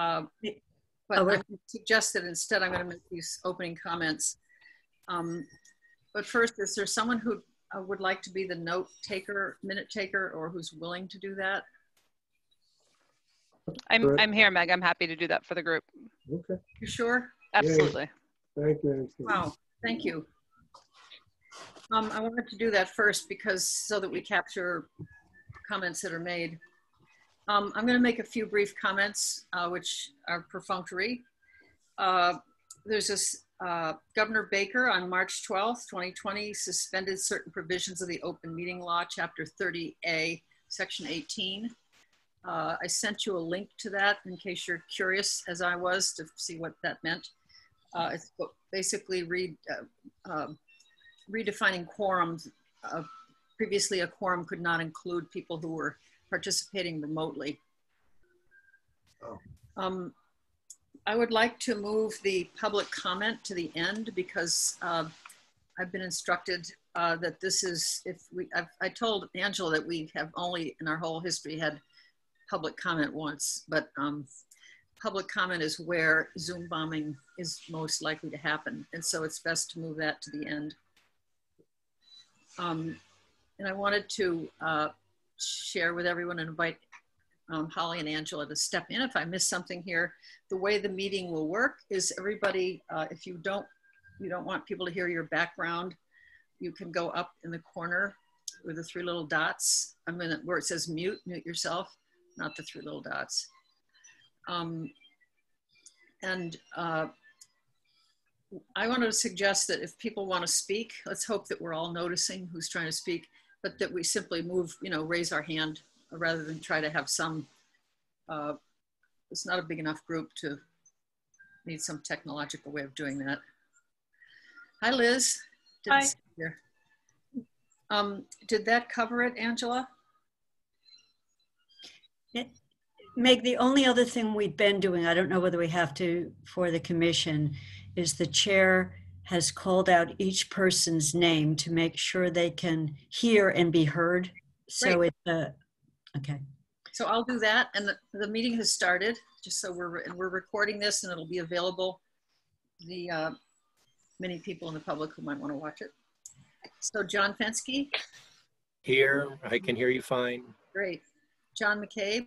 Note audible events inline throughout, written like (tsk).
Uh, but Oh, I we're- suggest that instead I'm going to make these opening comments. Um, but first, is there someone who uh, would like to be the note taker, minute taker, or who's willing to do that? I'm, I'm here, Meg. I'm happy to do that for the group. Okay, You sure? Absolutely. thank you. Anthony. Wow, thank you. Um, I wanted to do that first because so that we capture comments that are made. Um, I'm going to make a few brief comments, uh, which are perfunctory. Uh, there's this uh, Governor Baker on March 12th, 2020, suspended certain provisions of the Open Meeting Law, Chapter 30A, Section 18. Uh, I sent you a link to that in case you're curious, as I was, to see what that meant. Uh, it's basically read, uh, um, redefining quorums. Uh, previously, a quorum could not include people who were participating remotely. Oh. Um, I would like to move the public comment to the end because uh, I've been instructed uh, that this is, if we, I've, I told Angela that we have only in our whole history had public comment once, but um, public comment is where Zoom bombing is most likely to happen. And so it's best to move that to the end. Um, and I wanted to uh, share with everyone and invite um, Holly and Angela to step in if I miss something here. The way the meeting will work is everybody, uh, if you don't, you don't want people to hear your background, you can go up in the corner with the three little dots. I'm gonna, where it says mute, mute yourself, not the three little dots. Um, and uh, I wanted to suggest that if people want to speak, let's hope that we're all noticing who's trying to speak, but that we simply move, you know, raise our hand rather than try to have some, uh, it's not a big enough group to need some technological way of doing that. Hi, Liz. Didn't Hi. here. Um, did that cover it, Angela? Meg, the only other thing we've been doing, I don't know whether we have to for the commission, is the chair has called out each person's name to make sure they can hear and be heard. So it's a, okay. So I'll do that. And the, the meeting has started, just so we're, and we're recording this and it'll be available. The uh, many people in the public who might want to watch it. So John Fensky, Here, I can hear you fine. great. John McCabe,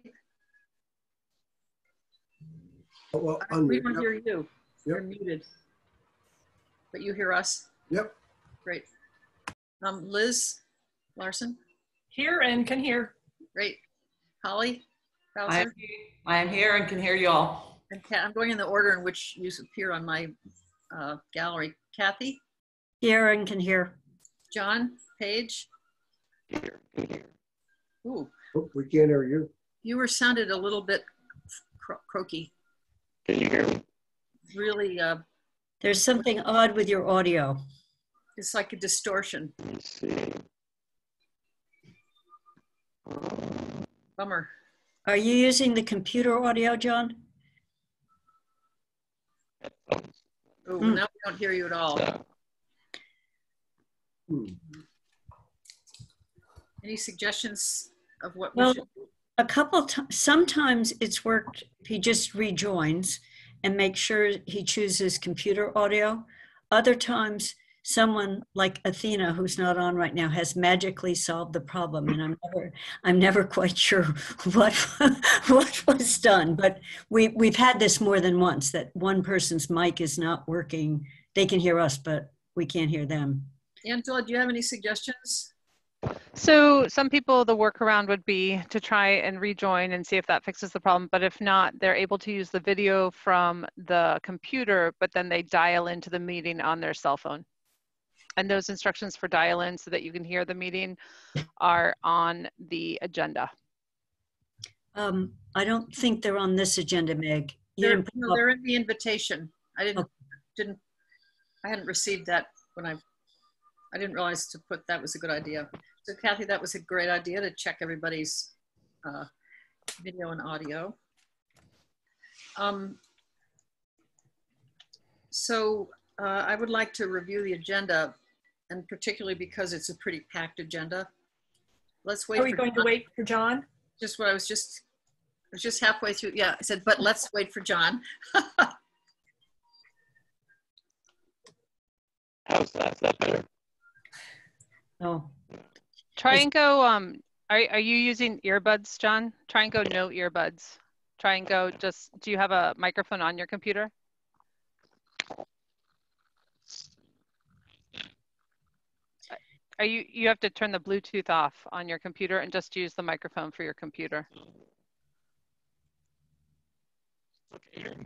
Well, we unmute. don't hear you. You're muted. But you hear us? Yep. Great. Um, Liz Larson, Here and can hear. great. Holly I'm, Bowser, I'm here and can hear you all. and Kat, I'm going in the order in which you appear on my uh, gallery. Kathy, Hear and can hear. John, Paige. Ooh, Oh, We can't hear you. you were sounded a little bit cro- croaky. Can you hear me? Really, uh, There's something odd with your audio. it's like a distortion. Let me see. Bummer. Are you using the computer audio, John? Headphones. Ooh, Hmm. now we don't hear you at all. So, Hmm. Any suggestions of what we Well, should? a couple times, sometimes it's worked, he just rejoins and make sure he chooses computer audio. Other times, someone like Athena, who's not on right now, has magically solved the problem. And I'm never, I'm never quite sure (laughs) what, what was done. But we, we've had this more than once, that one person's mic is not working. They can hear us, but we can't hear them. Angela, do you have any suggestions? So some people, the workaround would be to try and rejoin and see if that fixes the problem. But if not, they're able to use the video from the computer, but then they dial into the meeting on their cell phone. And those instructions for dial in so that you can hear the meeting are on the agenda. Um, I don't think they're on this agenda, Meg. You They're, no, they're in the invitation. I didn't, Okay. didn't, I hadn't received that when I, I didn't realize to put, that was a good idea. So Kathy, that was a great idea to check everybody's uh, video and audio. Um, so uh, I would like to review the agenda and particularly because it's a pretty packed agenda. Let's wait. Are we for going to wait for John? Just what I was just was just halfway through. Yeah, I said, but let's wait for John. (laughs) How's that? Is that better? Oh, Try and go, um, are, are you using earbuds, John? Try and go no earbuds. Try and go just, do you have a microphone on your computer? Are you, you have to turn the Bluetooth off on your computer and just use the microphone for your computer. Okay.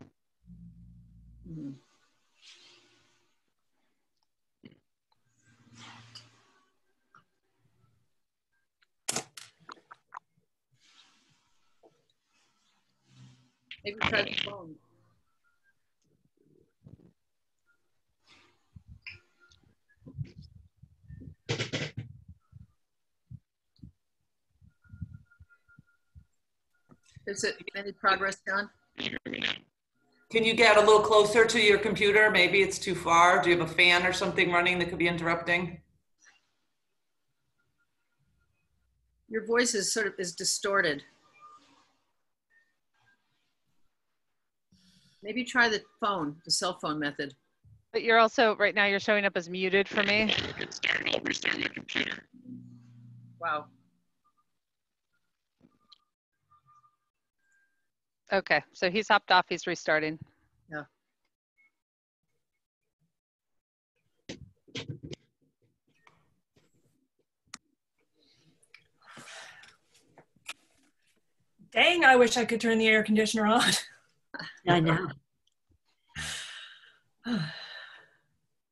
Hmm. Maybe try the phone. Is it any progress, John? Can you hear me now? Can you get a little closer to your computer? Maybe it's too far. Do you have a fan or something running that could be interrupting? Your voice is sort of is distorted. Maybe try the phone, the cell phone method. But you're also, right now, you're showing up as muted for me. Get started. I'll restart my computer. Wow. Okay, so he's hopped off, he's restarting. Yeah. Dang, I wish I could turn the air conditioner on. (laughs) I know. (sighs)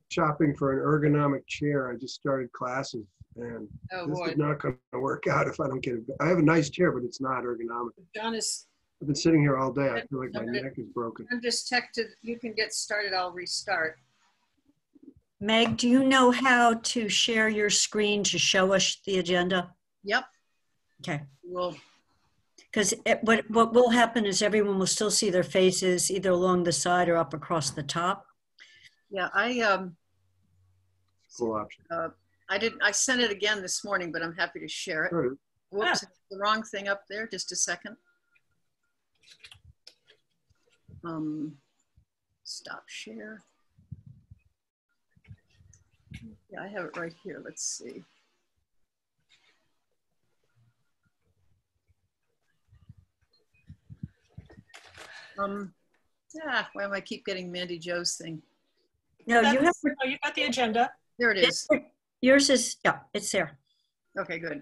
Shopping for an ergonomic chair. I just started classes and Oh this boy. is not going to work (laughs) out if I don't get it. I have a nice chair, but it's not ergonomic. John is, I've been sitting here all day. I feel like my neck is broken. I'm just texted, you can get started, I'll restart. Meg, do you know how to share your screen to show us the agenda? Yep, Okay. we'll, Because what, what will happen is everyone will still see their faces either along the side or up across the top. yeah, I, um, Cool option. uh, I didn't, I sent it again this morning, but I'm happy to share it. All right. Whoops, the wrong thing up there, just a second. Um, stop share. Yeah, I have it right here. Let's see. Um, yeah, why am I keep getting Mandi Jo's thing? No, you have, Oh, you got the agenda. There it is. yours is, yeah, it's there. Okay, good.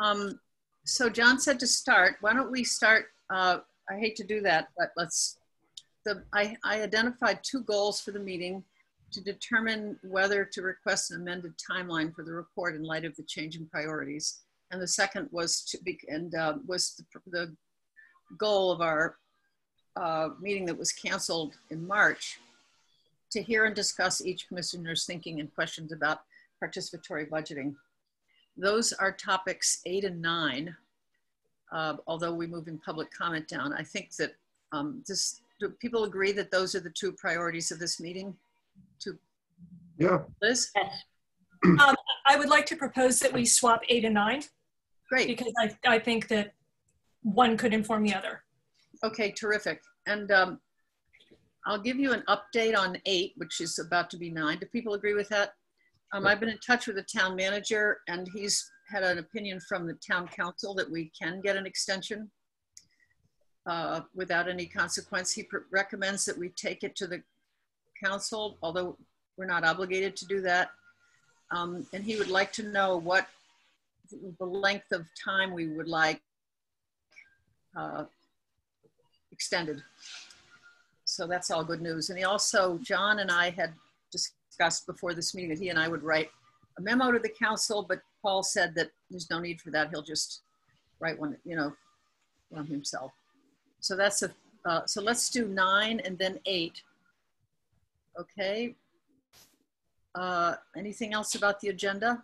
Um, so John said to start, why don't we start, uh, I hate to do that, but let's, the, I, I identified two goals for the meeting to determine whether to request an amended timeline for the report in light of the change in priorities. And the second was to be, and uh, was the, the goal of our uh, meeting that was canceled in March to hear and discuss each commissioner's thinking and questions about participatory budgeting. Those are topics eight and nine. Uh, although we move in public comment down, I think that um, this, do people agree that those are the two priorities of this meeting? To Yeah, Liz? I would like to propose that we swap eight and nine Great. because I, I think that one could inform the other. Okay, terrific. And um, I'll give you an update on eight, which is about to be nine. Do people agree with that? Um, I've been in touch with the town manager and he's had an opinion from the town council that we can get an extension uh, without any consequence. He recommends that we take it to the council, although we're not obligated to do that. Um, and he would like to know what the length of time we would like uh, extended. So that's all good news. And he also, John and I had discussed before this meeting that he and I would write a memo to the council, but Paul said that there's no need for that. He'll just write one, you know, on himself. So that's a, uh, so let's do nine and then eight. Okay. Uh, anything else about the agenda?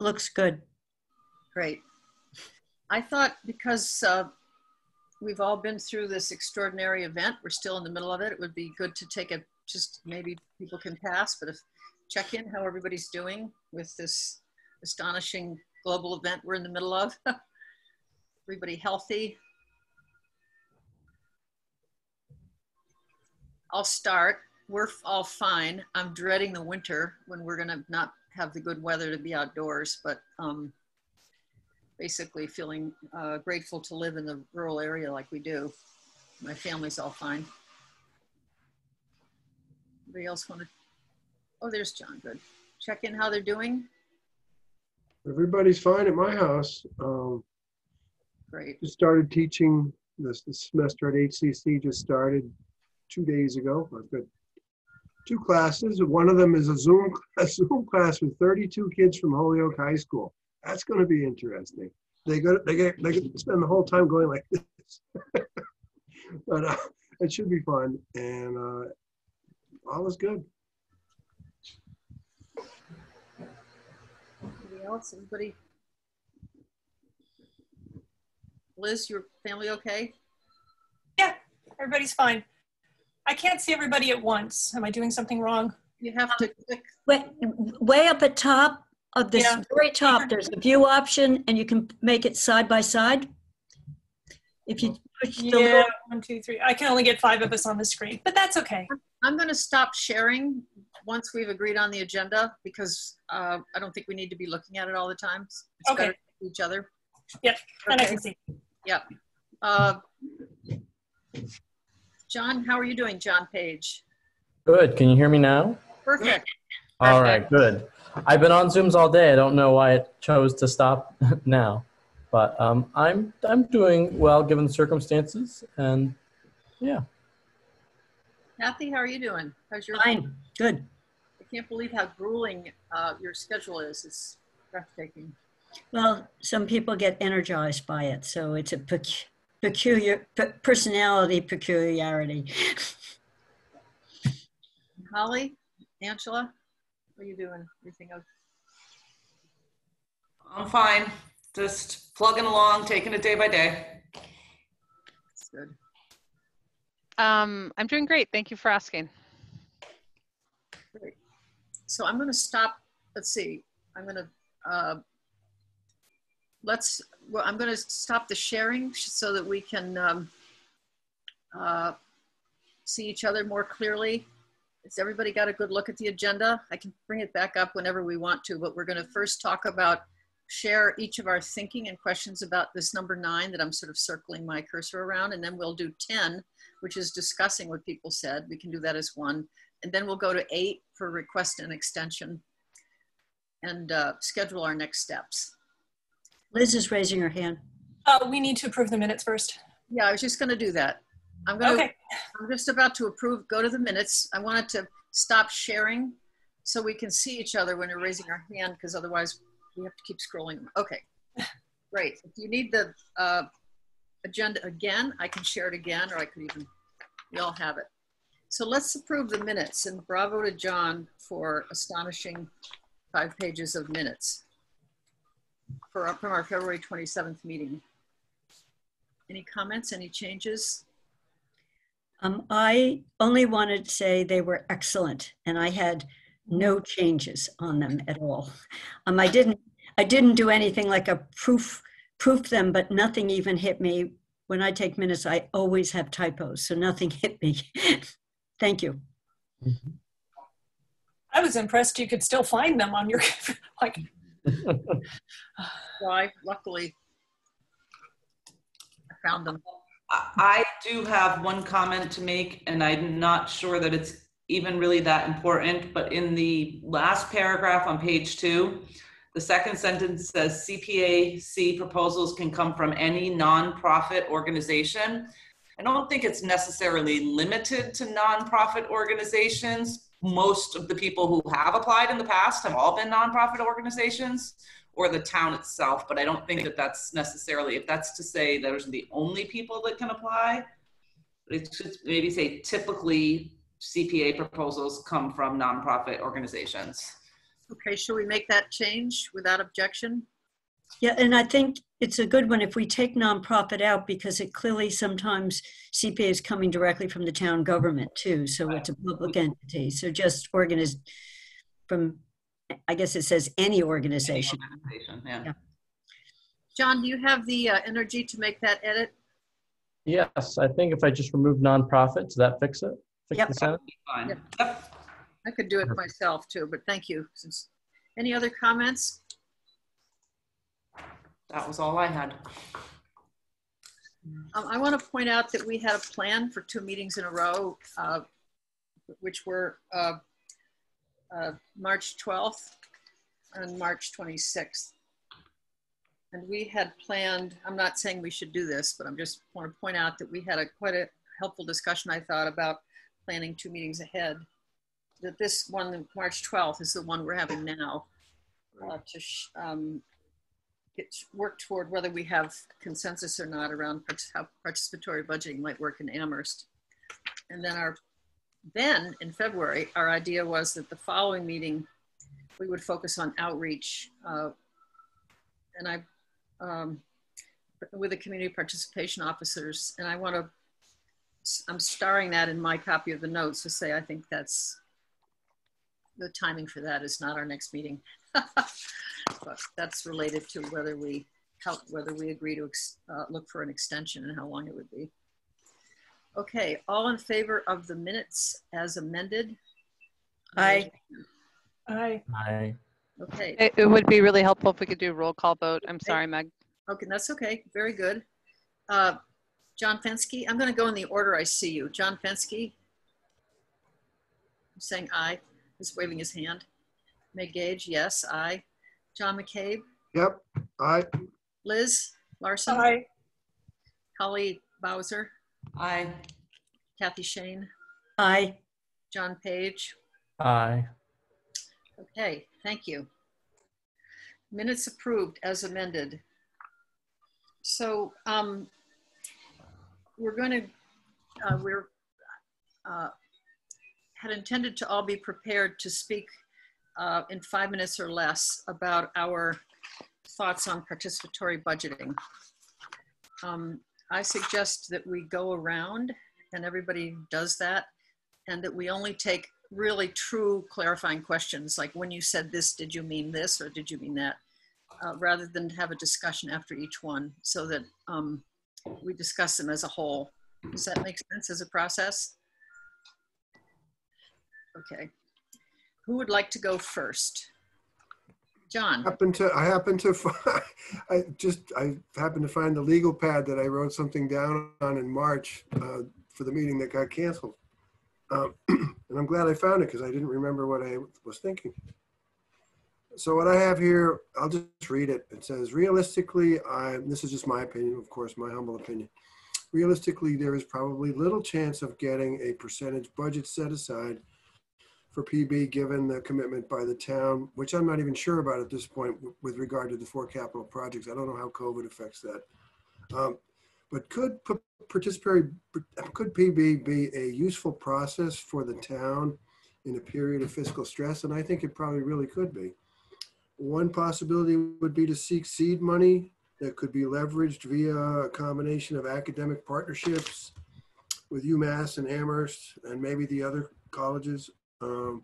Looks good. Great. I thought because uh, we've all been through this extraordinary event, we're still in the middle of it, it would be good to take a, just maybe people can pass, but if, check in how everybody's doing with this astonishing global event we're in the middle of. (laughs) Everybody healthy? I'll start. We're all fine. I'm dreading the winter when we're gonna not have the good weather to be outdoors, but um, basically feeling uh, grateful to live in the rural area like we do. My family's all fine. Anybody else want to? Oh, there's John. Good. Check in how they're doing. Everybody's fine at my house. Um, Great. just started teaching this, this semester at HCC just started two days ago. I've got two classes. One of them is a Zoom, (laughs) a Zoom class with 32 kids from Holyoke High School. That's going to be interesting. They go, they get they get to spend the whole time going like this, (laughs) but uh, it should be fun and uh, all is good. Anybody else? Everybody? Liz, your family okay? Yeah, everybody's fine. I can't see everybody at once. Am I doing something wrong? You have to click. Way, way up at top of this Yeah. very top, there's a view option and you can make it side by side. If you push the Yeah, little, one, two, three. I can only get five of us on the screen, but that's okay. I'm going to stop sharing once we've agreed on the agenda because uh, I don't think we need to be looking at it all the time. It's Okay. to each other. Yep, And I can see. Uh, John, how are you doing, John Page? Good. Can you hear me now? Perfect. All right, good. I've been on Zooms all day. I don't know why it chose to stop (laughs) now, but um, I'm I'm doing well given the circumstances, and yeah, Kathy, how are you doing? How's your? fine, good. I can't believe how grueling uh, your schedule is. It's breathtaking. Well, some people get energized by it, so it's a pec- peculiar pe- personality peculiarity. (laughs) Holly, Angela, how are you doing? Everything okay? I'm fine. Just plugging along, taking it day by day. That's good. Um, I'm doing great. Thank you for asking. Great. So I'm going to stop. Let's see. I'm going to uh, let's. Well, I'm going to stop the sharing so that we can um, uh, see each other more clearly. Has everybody got a good look at the agenda? I can bring it back up whenever we want to, but we're going to first talk about share each of our thinking and questions about this number nine that I'm sort of circling my cursor around, and then we'll do 10, which is discussing what people said. We can do that as one. And then we'll go to eight for request and extension and uh, schedule our next steps. Liz is raising her hand. Uh, we need to approve the minutes first. Yeah, I was just gonna do that. I'm gonna, Okay, I'm just about to approve, go to the minutes. I wanted to stop sharing so we can see each other when you're raising our hand, because otherwise we have to keep scrolling. Okay, (laughs) great. If you need the uh, agenda again, I can share it again, or I could even, we all have it. So let's approve the minutes and bravo to John for astonishing five pages of minutes for, our- from our February 27th meeting. Any comments, any changes? Um, I only wanted to say they were excellent, and I had no changes on them at all. Um, I didn't, I didn't do anything like a proof, proof them, but nothing even hit me. When I take minutes, I always have typos, so nothing (laughs) hit me. Thank you. I was impressed you could still find them on your, (laughs) like, (laughs) (sighs) Well, I luckily I found them. I I do have one comment to make, and I'm not sure that it's even really that important, but in the last paragraph on page two, the second sentence says CPAC proposals can come from any nonprofit organization. I don't think it's necessarily limited to nonprofit organizations. Most of the people who have applied in the past have all been nonprofit organizations or the town itself, but I don't think that that's necessarily, if that's to say those are the only people that can apply, it should maybe say typically CPA proposals come from nonprofit organizations. Okay, shall we make that change without objection? Yeah, and I think it's a good one if we take nonprofit out because it clearly sometimes CPA is coming directly from the town government too. So it's a public entity. So just organize from, I guess it says any organization. Organization, yeah. Yeah. John, do you have the uh, energy to make that edit? Yes, I think if I just remove nonprofit, does that fix it? Fix Yep. the sentence? Fine. Yep. Yep. I could do it myself too, but thank you. Since Any other comments? That was all I had. Um, I want to point out that we had a plan for two meetings in a row, uh, which were uh, uh, March 12th and March 26th. And we had planned, I'm not saying we should do this, but I'm just want to point out that we had a quite a helpful discussion, I thought, about planning two meetings ahead. That this one, March 12th, is the one we're having now uh, to sh- um, get, work toward whether we have consensus or not around how participatory budgeting might work in Amherst. And then our, then in February, our idea was that the following meeting, we would focus on outreach. Uh, and I, um, with the community participation officers, and I want to, I'm starring that in my copy of the notes to say I think that's, the timing for that is not our next meeting. (laughs) but that's related to whether we help, whether we agree to uh, look for an extension and how long it would be. Okay, all in favor of the minutes as amended? Aye. Aye. Aye. Okay, It, it would be really helpful if we could do a roll call vote. I'm sorry, Meg. okay, that's okay. Very good. Uh, John Fensky, I'm going to go in the order I see you. John Fensky? I'm Saying aye. He's waving his hand. Meg Gage, yes, aye. John McCabe? Yep, aye. Liz Larson? Aye. Holly Bowser? Aye. Kathy Shain? Aye. John Page? I, Okay, thank you. Minutes approved as amended. So um, we're going to, uh, we're, uh, had intended to all be prepared to speak uh, in five minutes or less about our thoughts on participatory budgeting. Um, I suggest that we go around and everybody does that and that we only take really true clarifying questions like when you said this, did you mean this or did you mean that? Uh, rather than have a discussion after each one so that um, we discuss them as a whole. Does that make sense as a process? Okay. Who would like to go first? John, to, I happen to, fi- (laughs) I just, I happened to find the legal pad that I wrote something down on in March uh, for the meeting that got canceled. Um, (clears throat) And I'm glad I found it because I didn't remember what I was thinking. So what I have here, I'll just read it. It says, realistically, I, this is just my opinion, of course, my humble opinion. Realistically, there is probably little chance of getting a percentage budget set aside for PB, given the commitment by the town, which I'm not even sure about at this point with regard to the four capital projects. I don't know how COVID affects that. Um, But could participatory, could PB be a useful process for the town in a period of fiscal stress? And I think it probably really could be. One possibility would be to seek seed money that could be leveraged via a combination of academic partnerships with UMass and Amherst and maybe the other colleges. Um,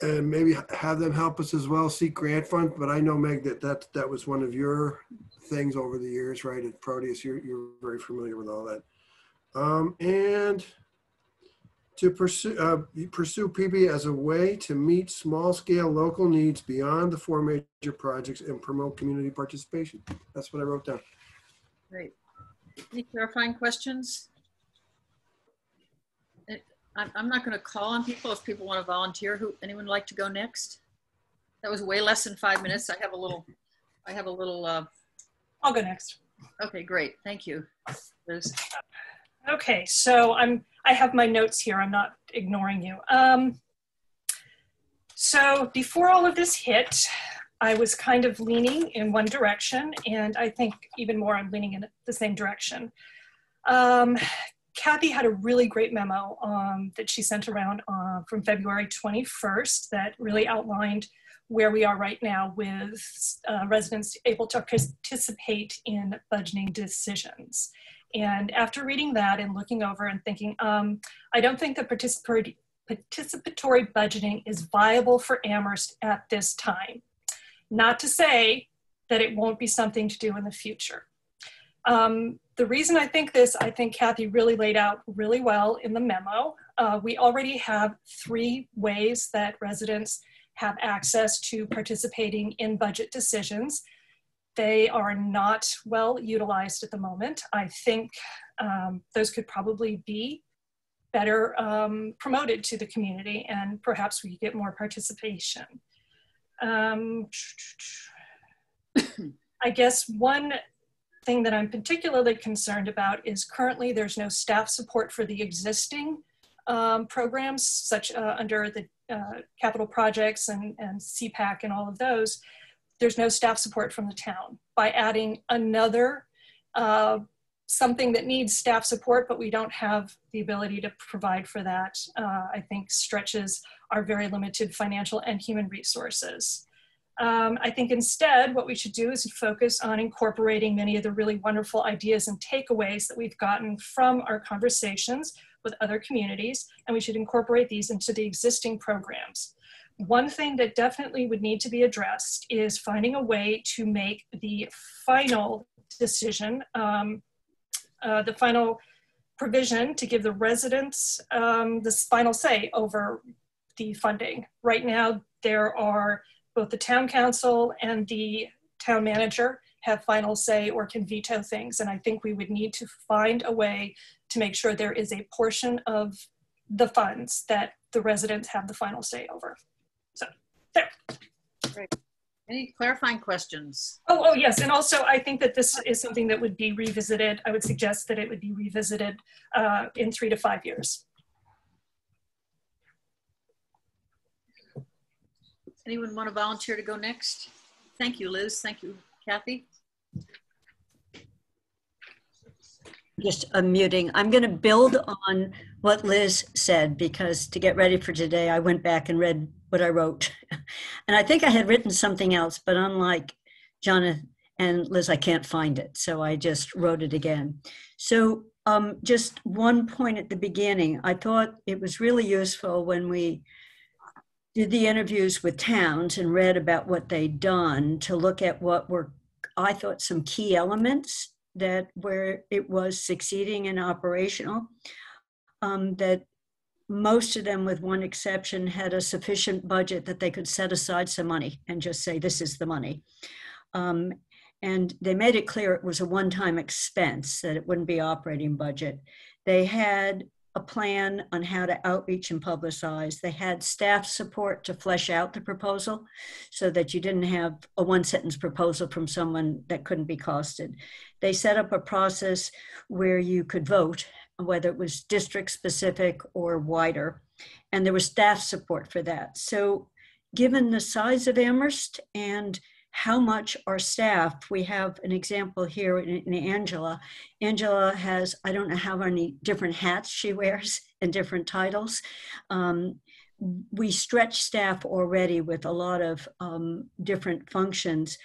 and maybe have them help us as well seek grant funds. But I know Meg that that that was one of your things over the years, right? At Proteus, you're you're very familiar with all that. Um, and to pursue uh, pursue PB as a way to meet small scale local needs beyond the four major projects and promote community participation. That's what I wrote down. great. Any clarifying questions? I'm, I'm not going to call on people if people want to volunteer. Who, anyone would like to go next? That was way less than five minutes. I have a little, I have a little, uh, I'll go next. okay, great. Thank you. Liz. Okay, so I'm, I have my notes here. I'm not ignoring you. Um, so before all of this hit, I was kind of leaning in one direction, and I think even more I'm leaning in the same direction. Um, Kathy had a really great memo um, that she sent around uh, from February 21st that really outlined where we are right now with uh, residents able to participate in budgeting decisions. And after reading that and looking over and thinking, um, I don't think that participatory, participatory budgeting is viable for Amherst at this time. Not to say that it won't be something to do in the future. Um, the reason I think this, I think Kathy really laid out really well in the memo. Uh, we already have three ways that residents have access to participating in budget decisions. They are not well utilized at the moment. I think um, those could probably be better um, promoted to the community and perhaps we get more participation. Um, (tsk) I guess one thing that I'm particularly concerned about is currently there's no staff support for the existing um, programs such uh, under the uh, capital projects and, and CPAC and all of those. There's no staff support from the town. By adding another uh, something that needs staff support, but we don't have the ability to provide for that, uh, I think stretches our very limited financial and human resources. Um, I think instead what we should do is focus on incorporating many of the really wonderful ideas and takeaways that we've gotten from our conversations with other communities, and we should incorporate these into the existing programs. One thing that definitely would need to be addressed is finding a way to make the final decision, um, uh, the final provision to give the residents um, this final say over the funding. Right now, there are both the town council and the town manager have final say or can veto things. And I think we would need to find a way to make sure there is a portion of the funds that the residents have the final say over. So there. Great. Any clarifying questions? Oh, oh yes, and also I think that this is something that would be revisited. I would suggest that it would be revisited uh, in three to five years. Anyone want to volunteer to go next? Thank you, Liz. Thank you, Kathy. Just unmuting. I'm going to build on what Liz said because to get ready for today, I went back and read what I wrote. (laughs) And I think I had written something else, but unlike Jonathan and Liz, I can't find it. So I just wrote it again. So um, just one point at the beginning, I thought it was really useful when we did the interviews with towns and read about what they'd done to look at what were, I thought, some key elements that where it was succeeding and operational. Um, that most of them, with one exception, had a sufficient budget that they could set aside some money and just say, this is the money. Um, and they made it clear it was a one time expense, that it wouldn't be operating budget. They had a plan on how to outreach and publicize. They had staff support to flesh out the proposal so that you didn't have a one sentence proposal from someone that couldn't be costed. They set up a process where you could vote, whether it was district specific or wider, and there was staff support for that. So, given the size of Amherst and how much our staff, we have an example here in, in, Angela. Angela has, I don't know how many different hats she wears (laughs) and different titles. Um, we stretch staff already with a lot of um, different functions.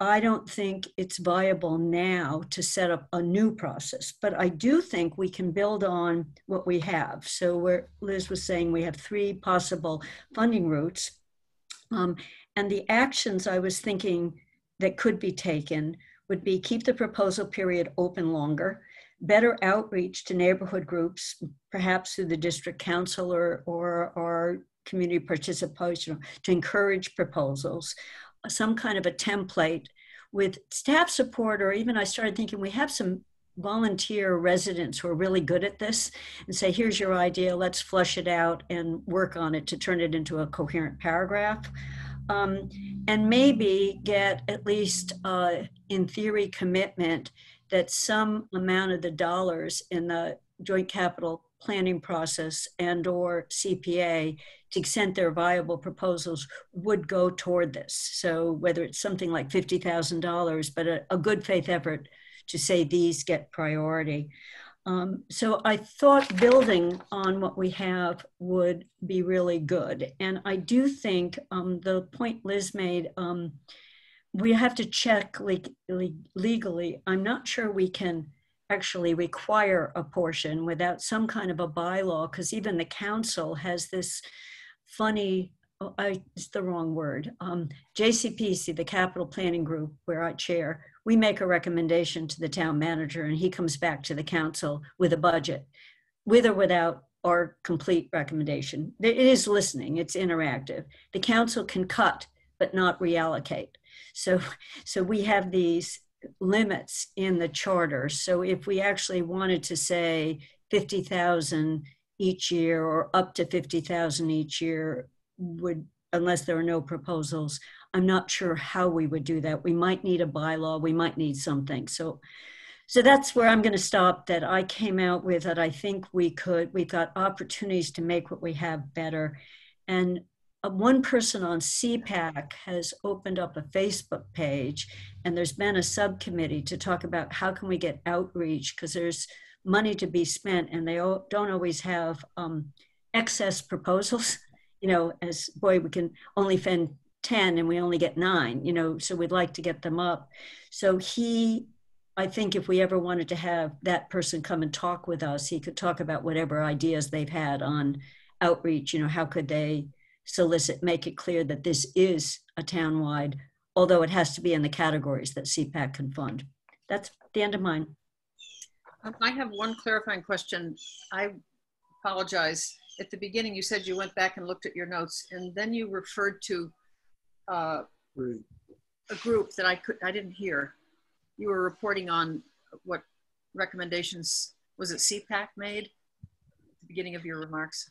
I don't think it's viable now to set up a new process, but I do think we can build on what we have. So, where Liz was saying we have three possible funding routes. Um, and the actions I was thinking that could be taken would be keep the proposal period open longer, better outreach to neighborhood groups, perhaps through the district council or, or, or community participation to encourage proposals, some kind of a template with staff support, or even I started thinking we have some volunteer residents who are really good at this and say, here's your idea, let's flush it out and work on it to turn it into a coherent paragraph um, and maybe get at least uh, in theory commitment that some amount of the dollars in the joint capital planning process and or CPA to extent their viable proposals would go toward this. So whether it's something like $50,000, but a, a, good faith effort to say these get priority. Um, so I thought building on what we have would be really good. And I do think um, the point Liz made, um, we have to check le le legally. I'm not sure we can actually require a portion without some kind of a bylaw, because even the council has this funny oh, I, it's the wrong word. Um, JCPC, the Capital Planning Group, where I chair, we make a recommendation to the town manager and he comes back to the council with a budget, with or without our complete recommendation. It is listening, it's interactive. The council can cut, but not reallocate. So, so we have these limits in the charter. So if we actually wanted to say 50,000 each year or up to 50,000 each year would, unless there are no proposals, I'm not sure how we would do that. We might need a bylaw, we might need something. So, so that's where I'm going to stop. That I came out with that I think we could, we've got opportunities to make what we have better. And uh, one person on CPAC has opened up a Facebook page, and there's been a subcommittee to talk about how can we get outreach because there's money to be spent, and they don't always have um, excess proposals. (laughs) You know, as boy, we can only fund 10 and we only get nine, you know, so we'd like to get them up. So he, I think if we ever wanted to have that person come and talk with us, he could talk about whatever ideas they've had on outreach, you know, how could they solicit, make it clear that this is a townwide, although it has to be in the categories that CPAC can fund. That's the end of mine. Um, I have one clarifying question. I apologize. At the beginning, you said you went back and looked at your notes, and then you referred to uh, a group that I could I didn't hear. You were reporting on what recommendations was it CPAC made at the beginning of your remarks.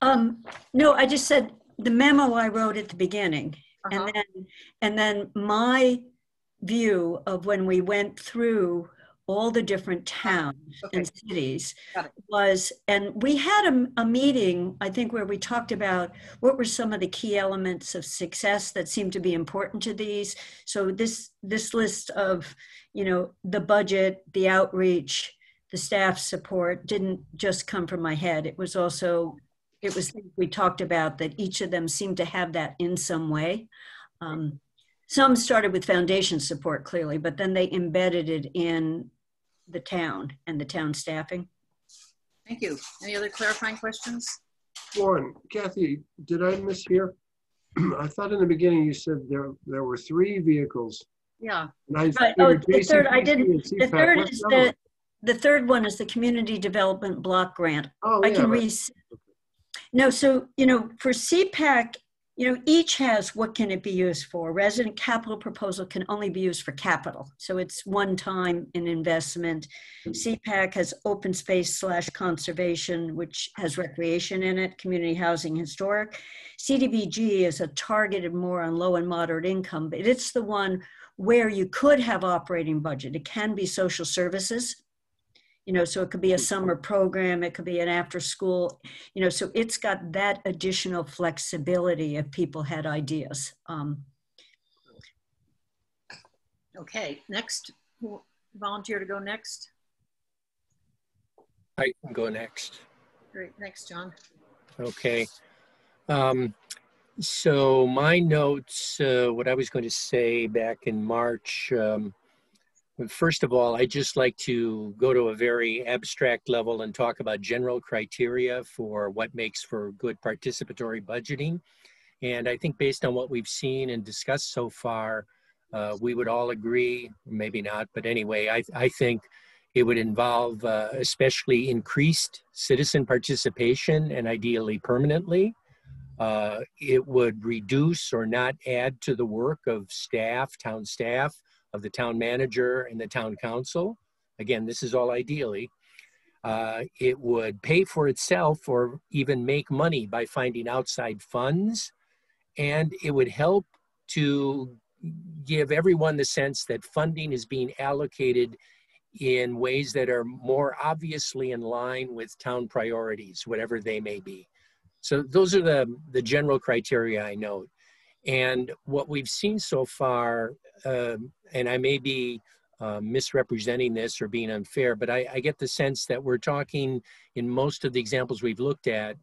Um, no, I just said the memo I wrote at the beginning. Uh-huh. And then, and then my view of when we went through all the different towns Okay. and cities was, and we had a, a meeting, I think, where we talked about what were some of the key elements of success that seemed to be important to these. So this, this list of, you know, the budget, the outreach, the staff support didn't just come from my head. It was also, it was we talked about that each of them seemed to have that in some way. Um, some started with foundation support clearly, but then they embedded it in the town and the town staffing. Thank you. Any other clarifying questions? One, Kathy, did I mishear? (clears throat) I thought in the beginning you said there, there were three vehicles. Yeah. And I Right, oh, the third, I didn't, and the third What's is other one? the, the third one is the community development block grant. Oh, I yeah, can right. read. No, so, you know, for CPAC, you know, each has what can it be used for? Resident capital proposal can only be used for capital. So it's one time an investment. Hmm. CPAC has open space slash conservation, which has recreation in it, community housing, historic. CDBG is a targeted more on low and moderate income, but it's the one where you could have operating budget. It can be social services you know so it could be a summer program it could be an after school you know so it's got that additional flexibility if people had ideas um, Okay. Next, who volunteer to go next? I can go next. Great. Next, John. Okay. Um, so my notes, uh, what I was going to say back in March, um, first of all, I just like to go to a very abstract level and talk about general criteria for what makes for good participatory budgeting. And I think based on what we've seen and discussed so far, uh, we would all agree, maybe not, but anyway, I, I think it would involve uh, especially increased citizen participation and ideally permanently. Uh, it would reduce or not add to the work of staff, town staff, of the town manager and the town council. Again, this is all ideally. Uh, it would pay for itself or even make money by finding outside funds. And it would help to give everyone the sense that funding is being allocated in ways that are more obviously in line with town priorities, whatever they may be. So those are the, the general criteria I note. And what we've seen so far, um, and I may be uh, misrepresenting this or being unfair, but I, I, get the sense that we're talking in most of the examples we've looked at,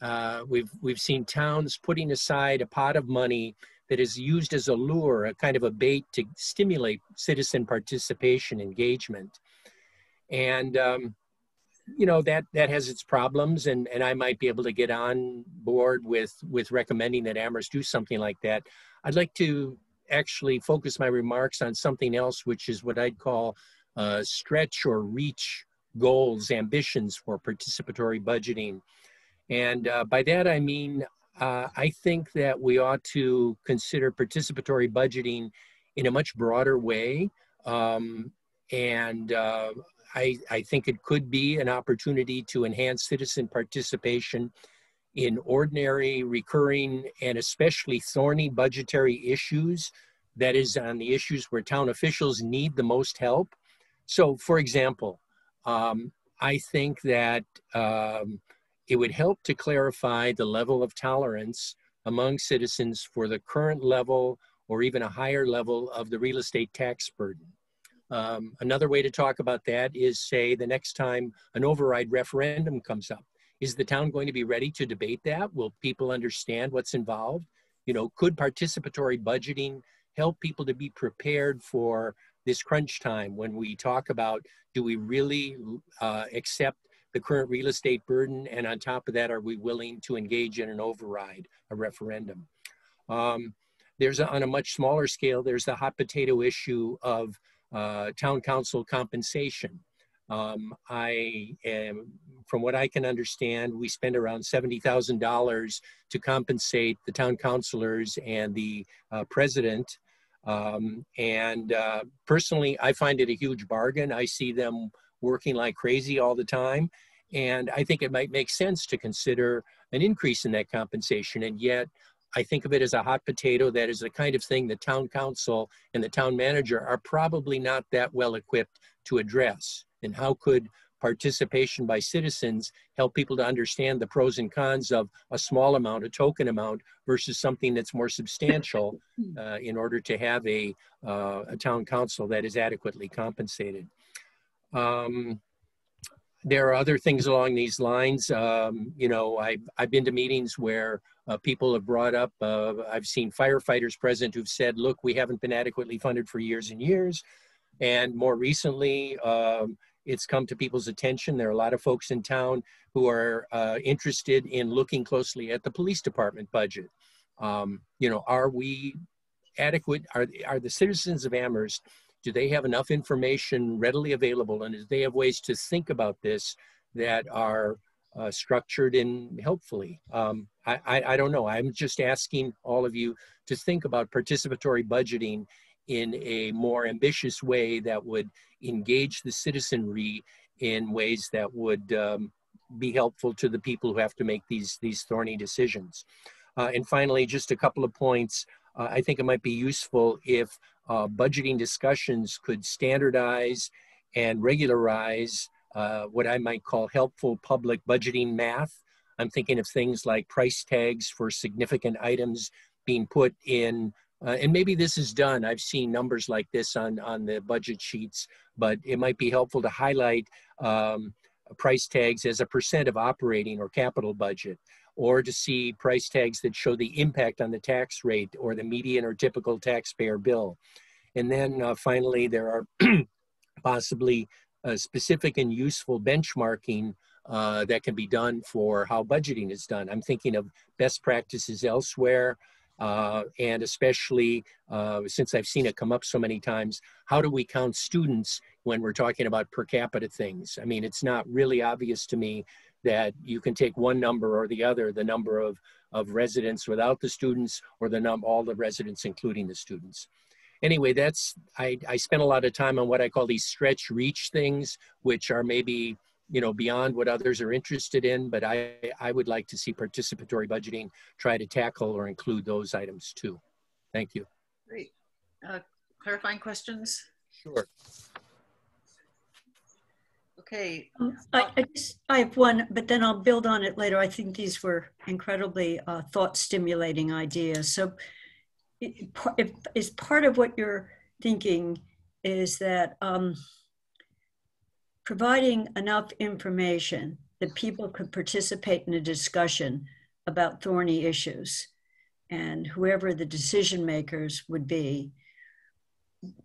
uh, we've, we've seen towns putting aside a pot of money that is used as a lure, a kind of a bait to stimulate citizen participation engagement. And um, you know that that has its problems, and and I might be able to get on board with with recommending that Amherst do something like that. I'd like to actually focus my remarks on something else, which is what I'd call uh, stretch or reach goals, ambitions for participatory budgeting. And uh, by that I mean, uh, I think that we ought to consider participatory budgeting in a much broader way. Um, and uh, I, I think it could be an opportunity to enhance citizen participation in ordinary, recurring, and especially thorny budgetary issues. That is, on the issues where town officials need the most help. So, for example, um, I think that um, it would help to clarify the level of tolerance among citizens for the current level or even a higher level of the real estate tax burden. Um, another way to talk about that is say the next time an override referendum comes up, is the town going to be ready to debate that? Will people understand what's involved? You know, could participatory budgeting help people to be prepared for this crunch time when we talk about do we really uh, accept the current real estate burden and on top of that are we willing to engage in an override a referendum um, there's a, on a much smaller scale there's the hot potato issue of uh, town council compensation um, I am, from what I can understand, we spend around $70,000 to compensate the town councilors and the uh, president um, and uh, personally, I find it a huge bargain. I see them working like crazy all the time. And I think it might make sense to consider an increase in that compensation. And yet, I think of it as a hot potato that is the kind of thing the town council and the town manager are probably not that well equipped to address. And how could participation by citizens help people to understand the pros and cons of a small amount, a token amount, versus something that's more substantial (laughs) uh, in order to have a, uh, a town council that is adequately compensated. Um, there are other things along these lines. Um, you know, I've, I've been to meetings where uh, people have brought up, uh, I've seen firefighters present who've said, look, we haven't been adequately funded for years and years. And more recently, um, it's come to people's attention. There are a lot of folks in town who are uh, interested in looking closely at the police department budget. Um, you know, are we adequate? Are, are the citizens of Amherst, do they have enough information readily available? And do they have ways to think about this that are uh, structured and helpfully? Um, I, I, I don't know. I'm just asking all of you to think about participatory budgeting in a more ambitious way that would engage the citizenry in ways that would um, be helpful to the people who have to make these, these thorny decisions. Uh, and finally, just a couple of points. Uh, I think it might be useful if uh, budgeting discussions could standardize and regularize uh, what I might call helpful public budgeting math. I'm thinking of things like price tags for significant items being put in uh, and maybe this is done. I've seen numbers like this on, on the budget sheets, but it might be helpful to highlight um, price tags as a percent of operating or capital budget, or to see price tags that show the impact on the tax rate or the median or typical taxpayer bill. And then uh, finally, there are (clears throat) possibly uh, specific and useful benchmarking uh, that can be done for how budgeting is done. I'm thinking of best practices elsewhere, uh, and especially uh, since I've seen it come up so many times, how do we count students when we're talking about per capita things? I mean, it's not really obvious to me that you can take one number or the other, the number of, of residents without the students or the num all the residents including the students. Anyway, that's, I, I spent a lot of time on what I call these stretch reach things, which are maybe you know, beyond what others are interested in, but I, I would like to see participatory budgeting try to tackle or include those items too. Thank you. Great. Uh, clarifying questions? Sure. Okay. Um, I, I, just, I have one, but then I'll build on it later. I think these were incredibly uh, thought stimulating ideas. So if, is part of what you're thinking is that um, providing enough information that people could participate in a discussion about thorny issues and whoever the decision makers would be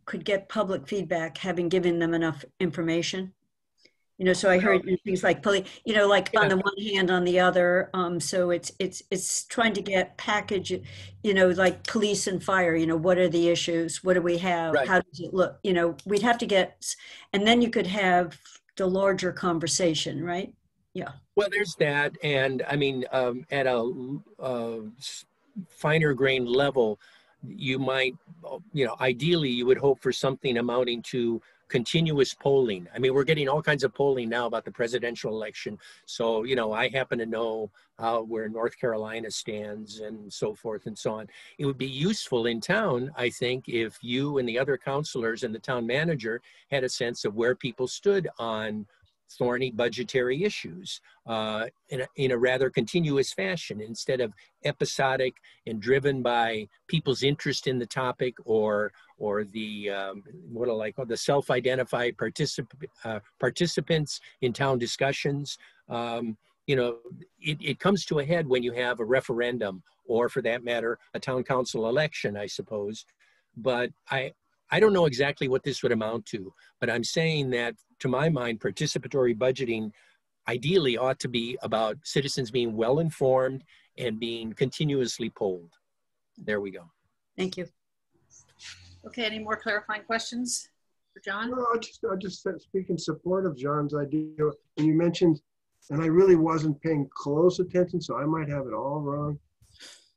could get public feedback having given them enough information You know, so I heard things like, poli- you know, like on the one hand, on the other. Um, so it's it's it's trying to get package, you know, like police and fire. You know, what are the issues? What do we have? Right. How does it look? You know, we'd have to get, and then you could have the larger conversation, right? Yeah. Well, there's that, and I mean, um, at a uh, finer grain level, you might, you know, ideally, you would hope for something amounting to continuous polling. I mean, we're getting all kinds of polling now about the presidential election. So, you know, I happen to know uh, where North Carolina stands and so forth and so on. It would be useful in town, I think, if you and the other councilors and the town manager had a sense of where people stood on thorny budgetary issues uh, in, a, in a rather continuous fashion instead of episodic and driven by people's interest in the topic or or the um, what I like the self-identified particip- uh, participants in town discussions. Um, you know, it, it comes to a head when you have a referendum or, for that matter, a town council election, I suppose. But I I don't know exactly what this would amount to, but I'm saying that to my mind, participatory budgeting ideally ought to be about citizens being well informed and being continuously polled. There we go. Thank you. Okay, any more clarifying questions for John? No, I just, I just speak in support of John's idea. And you mentioned, and I really wasn't paying close attention, so I might have it all wrong.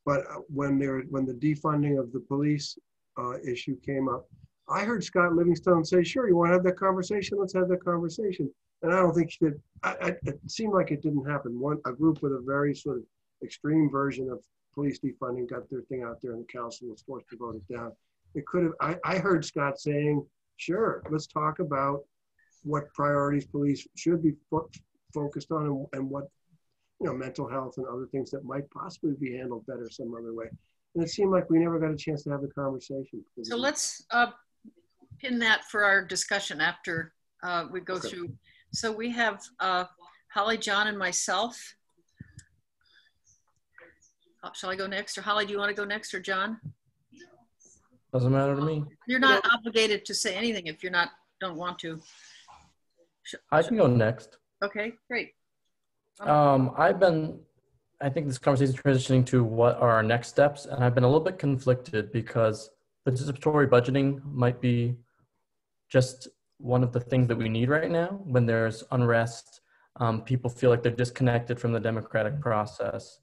But uh, when there, when the defunding of the police uh, issue came up, I heard Scott Livingstone say, sure, you want to have that conversation? Let's have that conversation. And I don't think that, I, I, it seemed like it didn't happen. One, a group with a very sort of extreme version of police defunding got their thing out there and the council was forced to vote it down. It could have, I, I heard Scott saying, sure, let's talk about what priorities police should be fo- focused on and, and what, you know, mental health and other things that might possibly be handled better some other way. And it seemed like we never got a chance to have the conversation. So let's uh, pin that for our discussion after uh, we go Okay. through. So we have uh, Holly, John, and myself. Uh, Shall I go next? Or Holly, do you want to go next or John? Doesn't matter to me. You're not obligated to say anything if you're not, don't want to. Sh- I can go next. Okay, great. Um, I've been, I think this conversation is transitioning to what are our next steps, and I've been a little bit conflicted because participatory budgeting might be just one of the things that we need right now when there's unrest. Um, people feel like they're disconnected from the democratic process.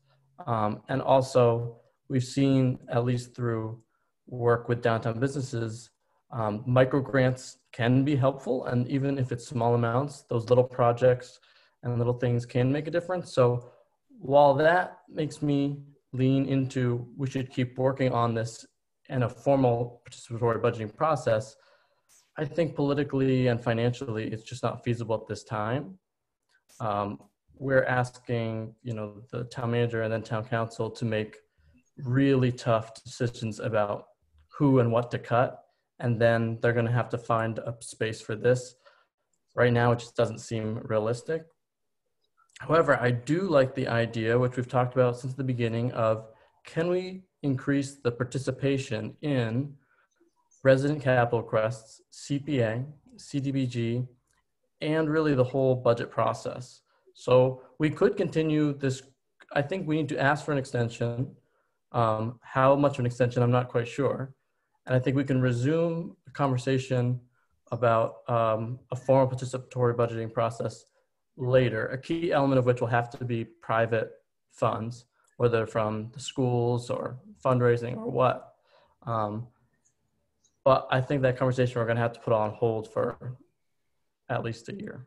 Um, and also, we've seen, at least through work with downtown businesses, um, micro grants can be helpful. And even if it's small amounts, those little projects and little things can make a difference. So while that makes me lean into we should keep working on this in a formal participatory budgeting process, I think politically and financially it's just not feasible at this time. Um, we're asking, you know, the town manager and then town council to make really tough decisions about who and what to cut, and then they're going to have to find a space for this. Right now, it just doesn't seem realistic. However, I do like the idea, which we've talked about since the beginning, of can we increase the participation in resident capital requests, CPA, CDBG, and really the whole budget process. So we could continue this. I think we need to ask for an extension. Um, how much of an extension, I'm not quite sure. And I think we can resume a conversation about um, a formal participatory budgeting process later, a key element of which will have to be private funds, whether from the schools or fundraising or what. Um, but I think that conversation we're going to have to put on hold for at least a year.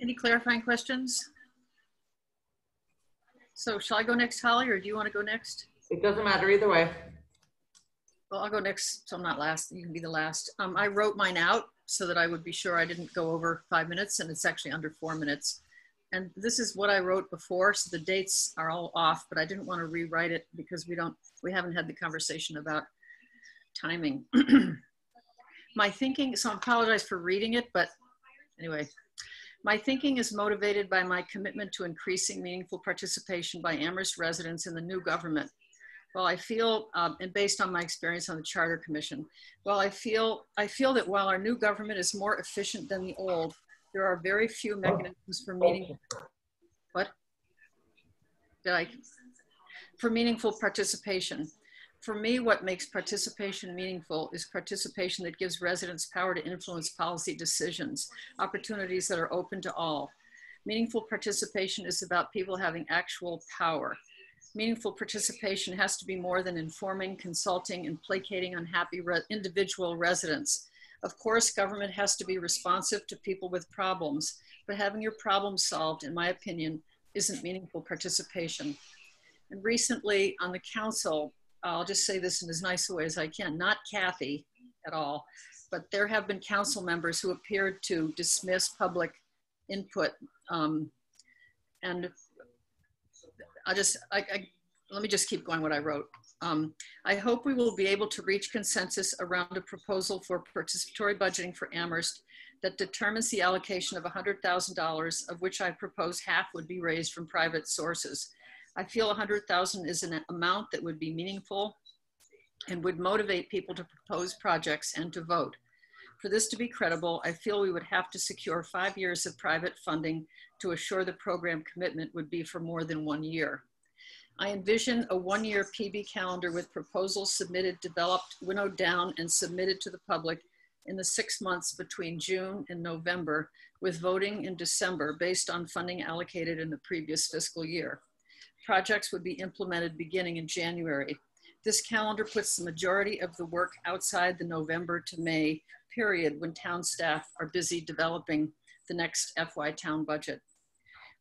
Any clarifying questions? So shall I go next, Holly, or do you want to go next? It doesn't matter either way. Well, I'll go next, so I'm not last. You can be the last. Um, I wrote mine out so that I would be sure I didn't go over five minutes, and it's actually under four minutes. And this is what I wrote before, so the dates are all off, but I didn't want to rewrite it because we don't, we haven't had the conversation about timing. (clears throat) My thinking, so I apologize for reading it, but anyway. My thinking is motivated by my commitment to increasing meaningful participation by Amherst residents in the new government While I feel, um, and based on my experience on the Charter Commission, well, I feel, I feel that while our new government is more efficient than the old, there are very few mechanisms for meeting. What? Did I? For meaningful participation. For me, what makes participation meaningful is participation that gives residents power to influence policy decisions, opportunities that are open to all. Meaningful participation is about people having actual power. Meaningful participation has to be more than informing, consulting, and placating unhappy re individual residents. Of course, government has to be responsive to people with problems, but having your problems solved, in my opinion, isn't meaningful participation. And recently on the council, I'll just say this in as nice a way as I can, not Kathy at all, but there have been council members who appeared to dismiss public input. Um, and I just, I, I, let me just keep going what I wrote. Um, I hope we will be able to reach consensus around a proposal for participatory budgeting for Amherst that determines the allocation of $100,000, of which I propose half would be raised from private sources. I feel 100,000 is an amount that would be meaningful and would motivate people to propose projects and to vote. For this to be credible, I feel we would have to secure five years of private funding to assure the program commitment would be for more than one year. I envision a one-year PB calendar with proposals submitted, developed, winnowed down, and submitted to the public in the six months between June and November, with voting in December based on funding allocated in the previous fiscal year. Projects would be implemented beginning in January. This calendar puts the majority of the work outside the November to May period when town staff are busy developing the next FY town budget.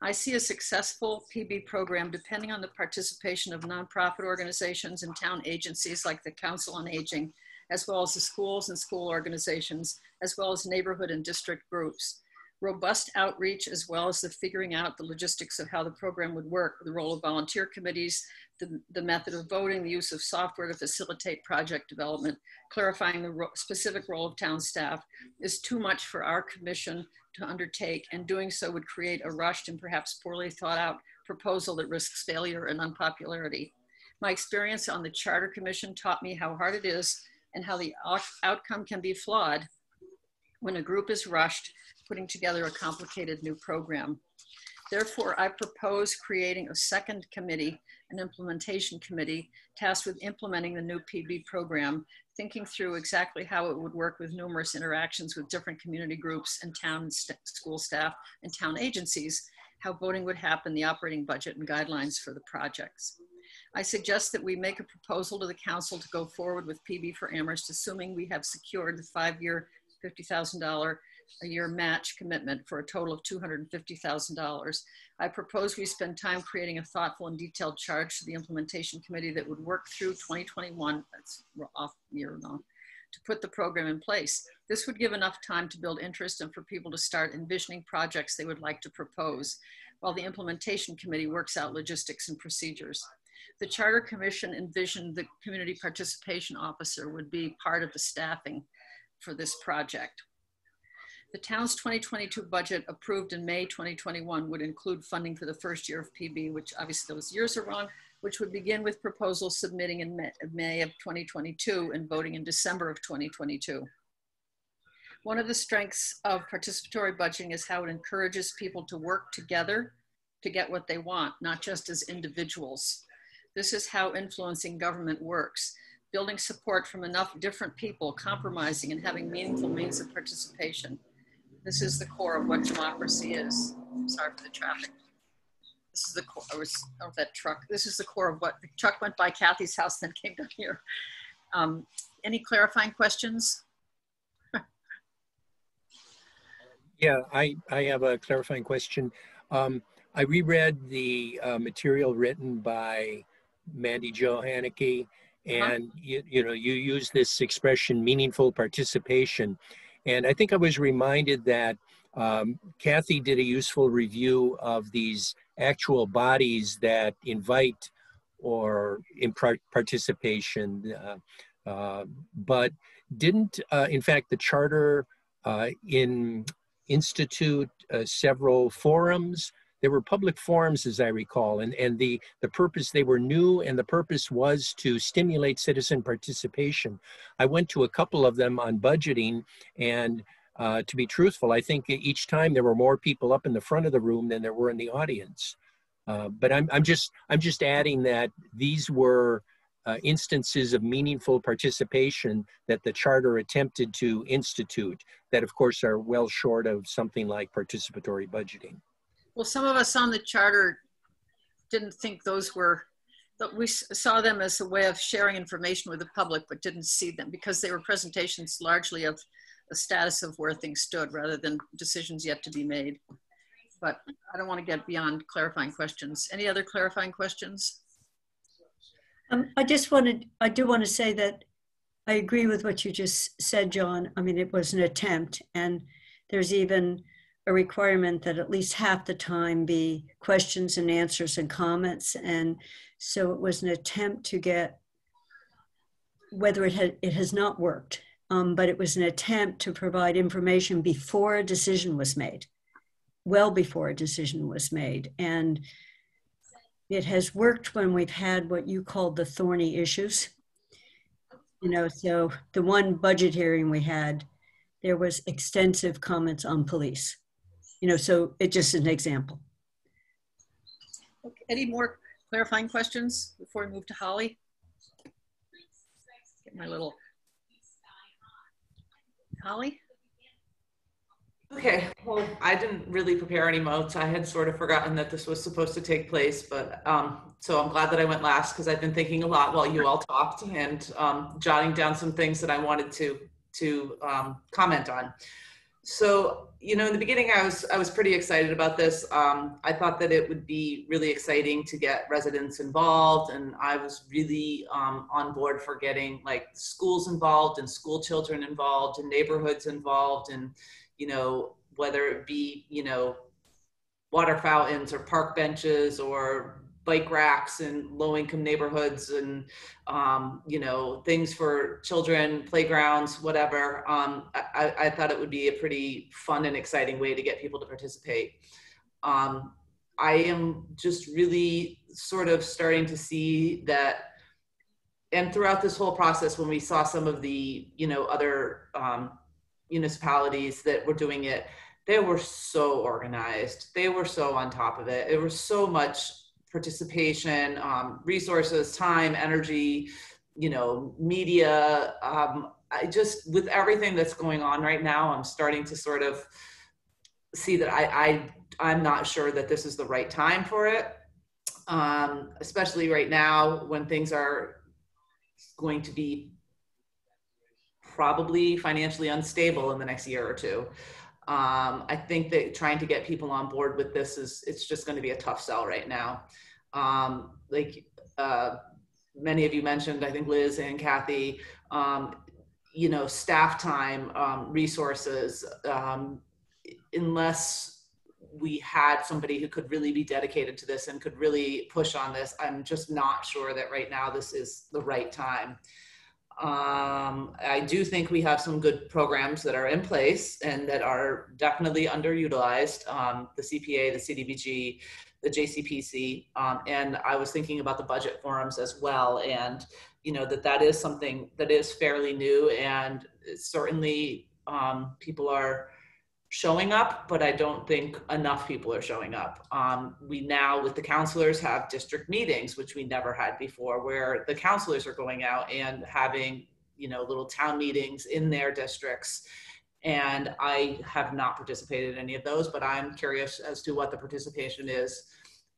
I see a successful PB program depending on the participation of nonprofit organizations and town agencies like the Council on Aging, as well as the schools and school organizations, as well as neighborhood and district groups. Robust outreach, as well as the figuring out the logistics of how the program would work, the role of volunteer committees, the, the method of voting, the use of software to facilitate project development, clarifying the ro specific role of town staff is too much for our commission to undertake, and doing so would create a rushed and perhaps poorly thought out proposal that risks failure and unpopularity. My experience on the Charter Commission taught me how hard it is and how the outcome can be flawed when a group is rushed putting together a complicated new program. Therefore, I propose creating a second committee, an implementation committee, tasked with implementing the new PB program thinking through exactly how it would work with numerous interactions with different community groups and town st school staff and town agencies, how voting would happen, the operating budget and guidelines for the projects. I suggest that we make a proposal to the council to go forward with PB for Amherst, assuming we have secured the five-year $50,000 a year match commitment for a total of $250,000. I propose we spend time creating a thoughtful and detailed charge to the implementation committee that would work through 2021, that's off year now, to put the program in place. This would give enough time to build interest and for people to start envisioning projects they would like to propose, while the implementation committee works out logistics and procedures. The Charter Commission envisioned the community participation officer would be part of the staffing for this project. The town's 2022 budget approved in May 2021 would include funding for the first year of PB, which obviously those years are wrong, which would begin with proposals submitting in May of 2022 and voting in December of 2022. One of the strengths of participatory budgeting is how it encourages people to work together to get what they want, not just as individuals. This is how influencing government works, building support from enough different people, compromising and having meaningful means of participation. This is the core of what democracy is. Sorry for the traffic. This is the core, I was, oh, that truck. This is the core of what, the truck went by Kathy's house, then came down here. Um, any clarifying questions? (laughs) yeah, I, I have a clarifying question. Um, I reread the uh, material written by Mandi Jo Hanneke, uh-huh. and uh -huh. you, you know, you use this expression, meaningful participation. And I think I was reminded that um, Kathy did a useful review of these actual bodies that invite or in participation, uh, uh, but didn't, uh, in fact, the charter uh, in institute uh, several forums They were public forums, as I recall, and, and the, the purpose, they were new and the purpose was to stimulate citizen participation. I went to a couple of them on budgeting and uh, to be truthful, I think each time there were more people up in the front of the room than there were in the audience. Uh, but I'm, I'm just I'm just adding that these were uh, instances of meaningful participation that the charter attempted to institute that of course are well short of something like participatory budgeting. Well, some of us on the charter didn't think those were, but we saw them as a way of sharing information with the public, but didn't see them because they were presentations largely of the status of where things stood rather than decisions yet to be made. But I don't want to get beyond clarifying questions. Any other clarifying questions? Um, I just wanted, I do want to say that I agree with what you just said, John. I mean, it was an attempt, and there's even a requirement that at least half the time be questions and answers and comments. And so it was an attempt to get whether it had it has not worked, um, but it was an attempt to provide information before a decision was made, well before a decision was made, and it has worked when we've had what you called the thorny issues. You know, so the one budget hearing we had, there was extensive comments on police you know, so it just is an example. Okay, any more clarifying questions before we move to Holly? Get my little Holly? Okay, well, I didn't really prepare any notes. I had sort of forgotten that this was supposed to take place, but um, so I'm glad that I went last because I've been thinking a lot while you all talked and um, jotting down some things that I wanted to to um, comment on. So you know, in the beginning, I was I was pretty excited about this. Um, I thought that it would be really exciting to get residents involved, and I was really um, on board for getting like schools involved and school children involved and neighborhoods involved, and you know whether it be you know water fountains or park benches or bike racks in low income neighborhoods and um, you know things for children playgrounds whatever um, I, I, thought it would be a pretty fun and exciting way to get people to participate. Um, i am just really sort of starting to see that and throughout this whole process when we saw some of the you know other um, municipalities that were doing it they were so organized. They were so on top of it. It was so much participation, um, resources, time, energy, you know, media. Um, I just, with everything that's going on right now, I'm starting to sort of see that I, I I'm not sure that this is the right time for it, um, especially right now when things are going to be probably financially unstable in the next year or two. Um, I think that trying to get people on board with this is it's just going to be a tough sell right now. Um, like uh, many of you mentioned, I think Liz and Kathy, um, you know, staff time, um, resources, um, unless we had somebody who could really be dedicated to this and could really push on this, I'm just not sure that right now this is the right time. Um, I do think we have some good programs that are in place and that are definitely underutilized. Um, the CPA, the CDBG, the JCPC, um, and I was thinking about the budget forums as well, and you know that that is something that is fairly new, and certainly um, people are showing up, but I don't think enough people are showing up. Um, we now, with the councilors, have district meetings, which we never had before, where the councilors are going out and having, you know, little town meetings in their districts. And I have not participated in any of those, but I'm curious as to what the participation is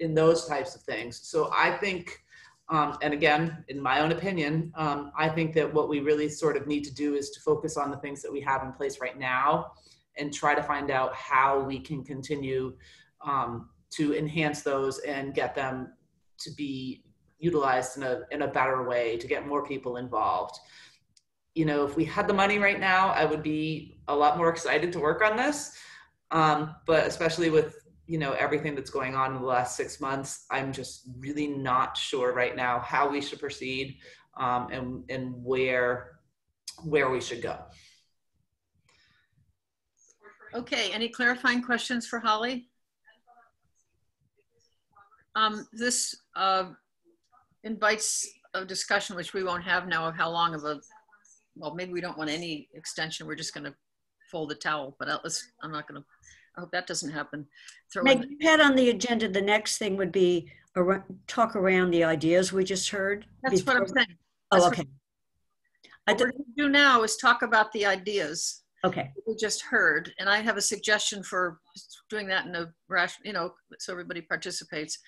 in those types of things. So I think, um, and again, in my own opinion, um, I think that what we really sort of need to do is to focus on the things that we have in place right now and try to find out how we can continue um, to enhance those and get them to be utilized in a, in a better way to get more people involved. You know, if we had the money right now, I would be a lot more excited to work on this. Um, but especially with, you know, everything that's going on in the last six months, I'm just really not sure right now how we should proceed um, and, and where, where we should go. Okay, any clarifying questions for Holly? um, this uh, invites a discussion, which we won't have now, of how long of a, well, maybe we don't want any extension. We're just going to fold the towel, but let's, I'm not going to, I hope that doesn't happen. Throw in Meg, you had on the agenda, the next thing would be talk around the ideas we just heard. That's what I'm saying. That's Oh, what- okay. I What we're going to do now is talk about the ideas Okay, we just heard, and I have a suggestion for doing that in a ration, you know, so everybody participates.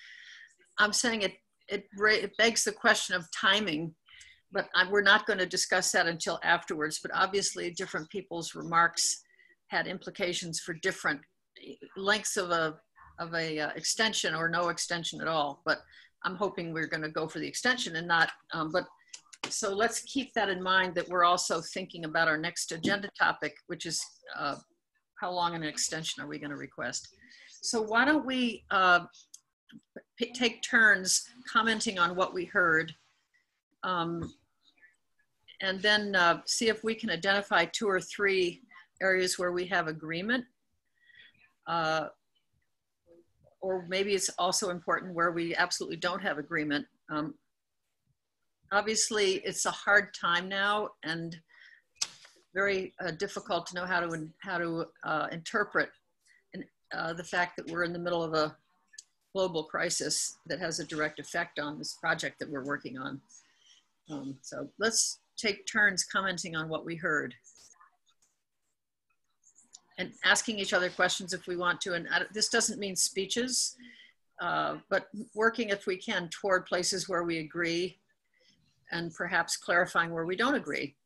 I'm saying it, it, it begs the question of timing, but I, we're not going to discuss that until afterwards. But obviously, different people's remarks had implications for different lengths of a of a uh, extension or no extension at all. But I'm hoping we're going to go for the extension and not. Um, but so let's keep that in mind that we're also thinking about our next agenda topic, which is uh, how long an extension are we going to request? So why don't we uh, take turns commenting on what we heard, um, and then uh, see if we can identify two or three areas where we have agreement. Uh, or maybe it's also important where we absolutely don't have agreement. Um, obviously, it's a hard time now and very uh, difficult to know how to how to uh, interpret and, uh, the fact that we're in the middle of a global crisis that has a direct effect on this project that we're working on. Um, so let's take turns commenting on what we heard and asking each other questions if we want to. And this doesn't mean speeches, uh, but working if we can toward places where we agree and perhaps clarifying where we don't agree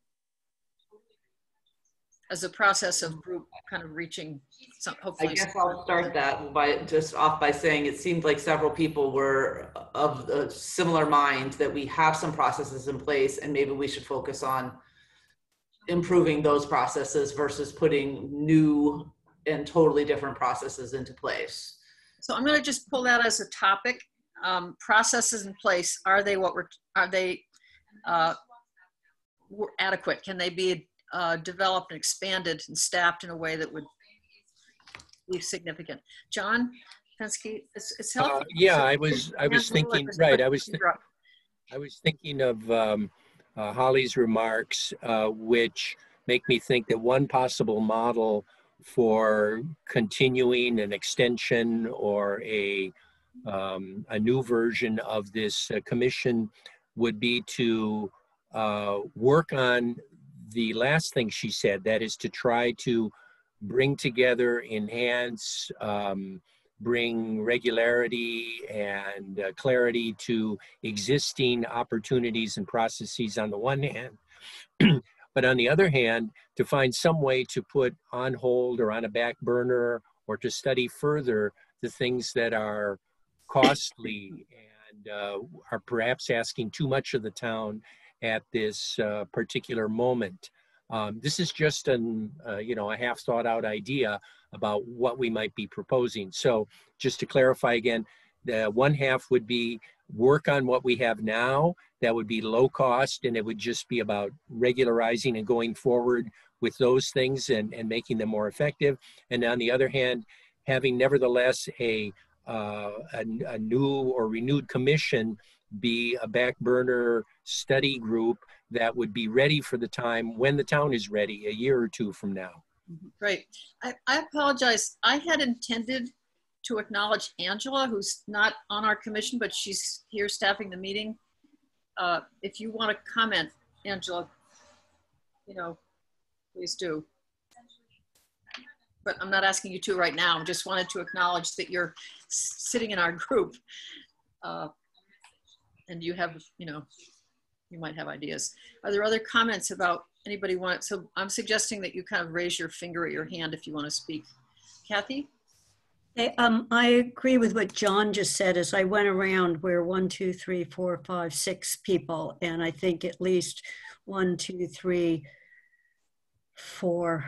as a process of group kind of reaching some, I hopefully. guess I'll start that by, just off by saying it seemed like several people were of a similar mind that we have some processes in place and maybe we should focus on improving those processes versus putting new and totally different processes into place. So I'm going to just pull that as a topic. Um, processes in place, are they what we're, are they uh, were adequate? Can they be uh, developed and expanded and staffed in a way that would be significant? John Pensky, it's, it's helpful. Uh, yeah, I was, I was thinking, right, I was, I was thinking of um, uh, Holly's remarks, uh, which make me think that one possible model for continuing an extension or a um, a new version of this uh, commission would be to uh, work on the last thing she said, that is to try to bring together, enhance, um, bring regularity and uh, clarity to existing opportunities and processes on the one hand. (clears throat) but on the other hand, to find some way to put on hold or on a back burner or to study further the things that are costly and uh, are perhaps asking too much of the town at this uh, particular moment. Um, this is just an, uh, you know, a half thought out idea about what we might be proposing. So just to clarify again, the one half would be work on what we have now. That would be low cost and it would just be about regularizing and going forward with those things and, and making them more effective. And on the other hand, having nevertheless a, uh, a, a new or renewed commission be a back burner study group that would be ready for the time when the town is ready a year or two from now. Great. I, I apologize. I had intended to acknowledge Angela, who's not on our commission, but she's here staffing the meeting. Uh, if you want to comment, Angela, you know, please do. But I'm not asking you to right now. I just wanted to acknowledge that you're sitting in our group. Uh, and you have, you know, you might have ideas. Are there other comments about anybody want? So I'm suggesting that you kind of raise your finger or your hand if you want to speak. Kathy? Hey, um, I agree with what John just said as I went around where one, two, three, four, five, six people, and I think at least one, two, three, four,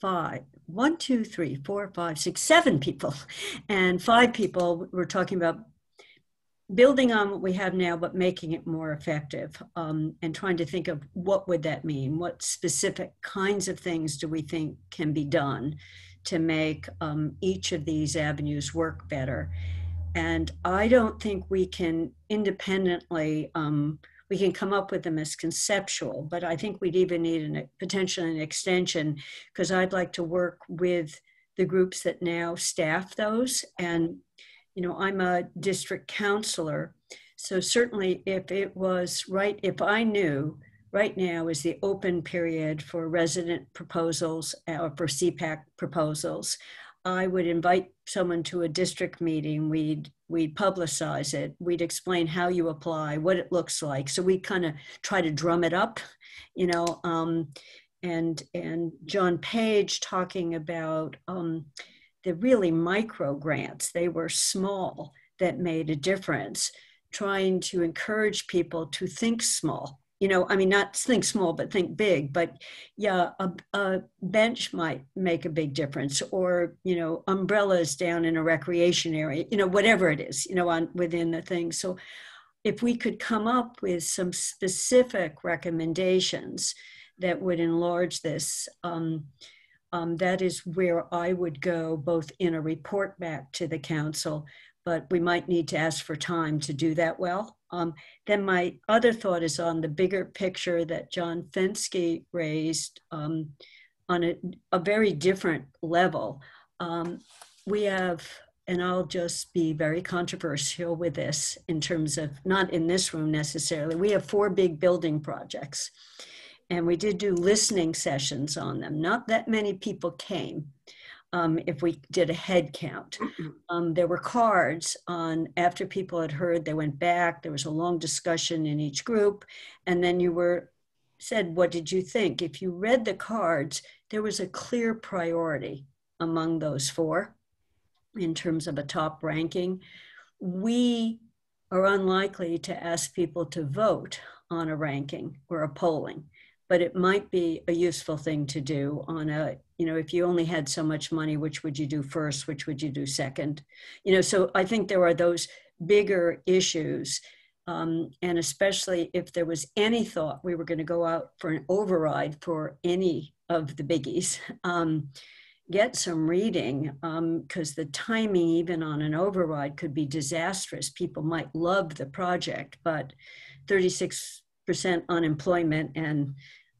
five, one, two, three, four, five, six, seven people, and five people were talking about building on what we have now, but making it more effective, um, and trying to think of what would that mean? What specific kinds of things do we think can be done? to make um, each of these avenues work better. And I don't think we can independently, um, we can come up with them as conceptual, but I think we'd even need an, potentially an extension because I'd like to work with the groups that now staff those. And, you know, I'm a district councilor. So certainly if it was right, if I knew right now is the open period for resident proposals or for CPAC proposals, I would invite someone to a district meeting. We'd we'd publicize it. We'd explain how you apply, what it looks like. So we kind of try to drum it up, you know. Um, and and John Page talking about um, the really micro grants. They were small that made a difference. Trying to encourage people to think small you know i mean not think small but think big but yeah a, a, bench might make a big difference or you know umbrellas down in a recreation area you know whatever it is you know on within the thing. So if we could come up with some specific recommendations that would enlarge this um, um, that is where i would go both in a report back to the council but we might need to ask for time to do that well um, then my other thought is on the bigger picture that John Fenske raised um, on a, a, very different level. Um, we have, and I'll just be very controversial with this in terms of not in this room necessarily, we have four big building projects. And we did do listening sessions on them. Not that many people came um, if we did a head count. Um, there were cards on after people had heard, they went back, there was a long discussion in each group, and then you were said, What did you think? If you read the cards, there was a clear priority among those four in terms of a top ranking. We are unlikely to ask people to vote on a ranking or a polling but it might be a useful thing to do on a you know if you only had so much money which would you do first? Which would you do second? You know so i think there are those bigger issues um, and especially if there was any thought we were going to go out for an override for any of the biggies (laughs) um, get some reading because um, the timing even on an override could be disastrous. People might love the project but 36% unemployment and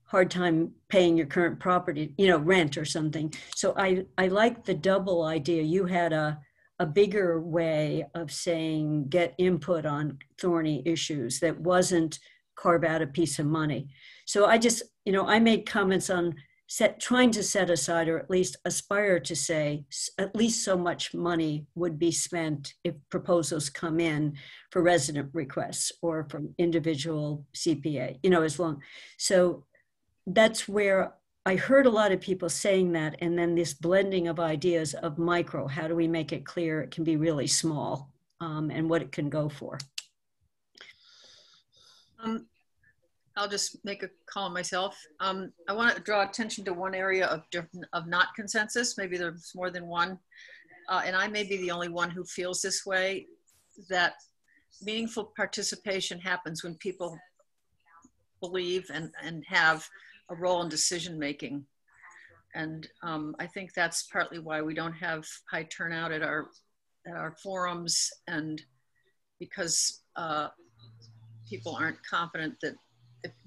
hard time paying your current property, you know, rent or something. So I, I like the double idea. You had a, a bigger way of saying get input on thorny issues that wasn't carve out a piece of money. So I just, you know, I made comments on set trying to set aside or at least aspire to say at least so much money would be spent if proposals come in for resident requests or from individual CPA, you know, as long. So that's where I heard a lot of people saying that, and then this blending of ideas of micro. How do we make it clear it can be really small um, and what it can go for? Um, I'll just make a call myself. Um, I want to draw attention to one area of of not consensus. Maybe there's more than one, uh, and I may be the only one who feels this way. That meaningful participation happens when people believe and and have a role in decision making. And um, I think that's partly why we don't have high turnout at our at our forums, and because uh, people aren't confident that.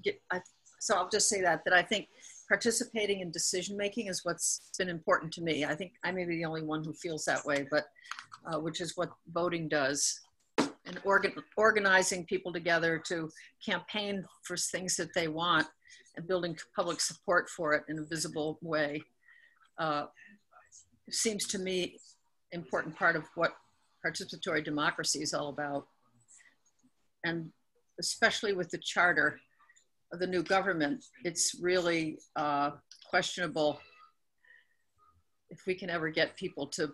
If, I, so I'll just say that that I think participating in decision making is what's been important to me. I think I may be the only one who feels that way, but uh, which is what voting does. And organ, organizing people together to campaign for things that they want and building public support for it in a visible way uh, seems to me important part of what participatory democracy is all about. And especially with the charter of the new government, it's really uh, questionable if we can ever get people to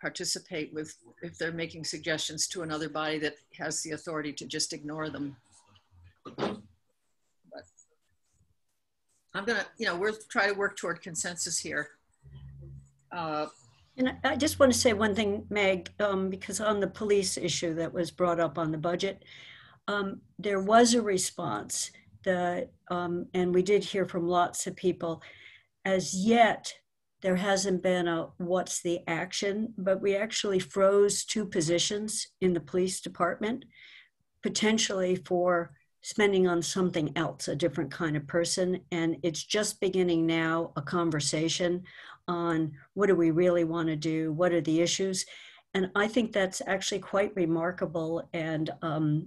participate with if they're making suggestions to another body that has the authority to just ignore them. I'm gonna, you know, we'll try to work toward consensus here. Uh, and I just want to say one thing, Meg, um, because on the police issue that was brought up on the budget, um, there was a response that, um, and we did hear from lots of people. As yet, there hasn't been a what's the action, but we actually froze two positions in the police department, potentially for spending on something else, a different kind of person. And it's just beginning now a conversation on what do we really want to do? What are the issues? And I think that's actually quite remarkable. And um,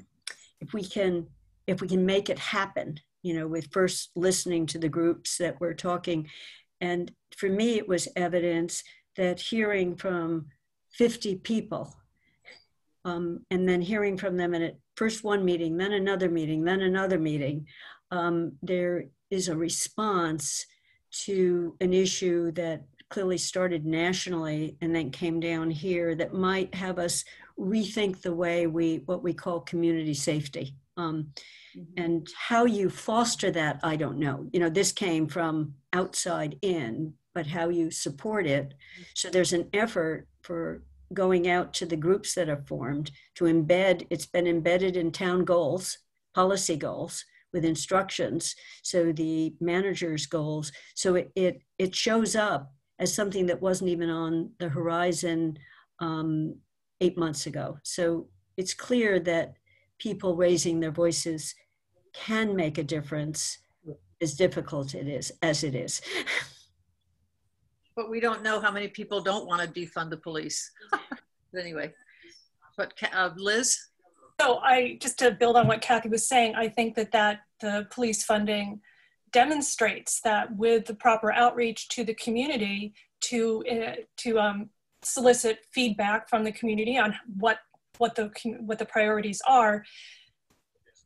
if we can, if we can make it happen, you know, with first listening to the groups that we're talking. And for me, it was evidence that hearing from 50 people um, and then hearing from them in a first one meeting, then another meeting, then another meeting, um, there is a response to an issue that clearly started nationally and then came down here that might have us rethink the way we what we call community safety. Um, mm-hmm. and how you foster that i don't know. You know this came from outside in but how you support it. So there's an effort for going out to the groups that are formed to embed it's been embedded in town goals policy goals with instructions so the manager's goals so it it, it shows up as something that wasn't even on the horizon um, eight months ago. So it's clear that people raising their voices can make a difference, as difficult it is as it is. (laughs) But we don't know how many people don't want to defund the police. (laughs) but anyway, but uh, Liz? So I, just to build on what Kathy was saying, I think that that the police funding demonstrates that with the proper outreach to the community to uh, to um, solicit feedback from the community on what what the what the priorities are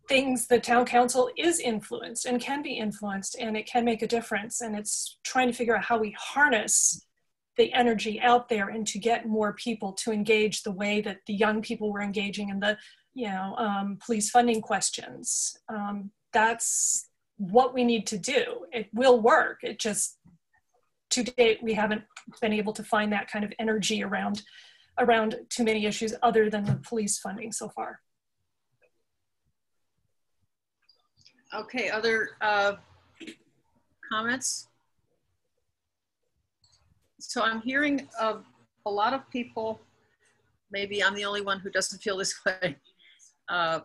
things the town council is influenced and can be influenced and it can make a difference and it's trying to figure out how we harness the energy out there and to get more people to engage the way that the young people were engaging in the you know um, police funding questions um, that's what we need to do. It will work. It just to date we haven't been able to find that kind of energy around around too many issues other than the police funding so far. Okay, other uh, comments? So I'm hearing of a lot of people, maybe I'm the only one who doesn't feel this (laughs) way, uh,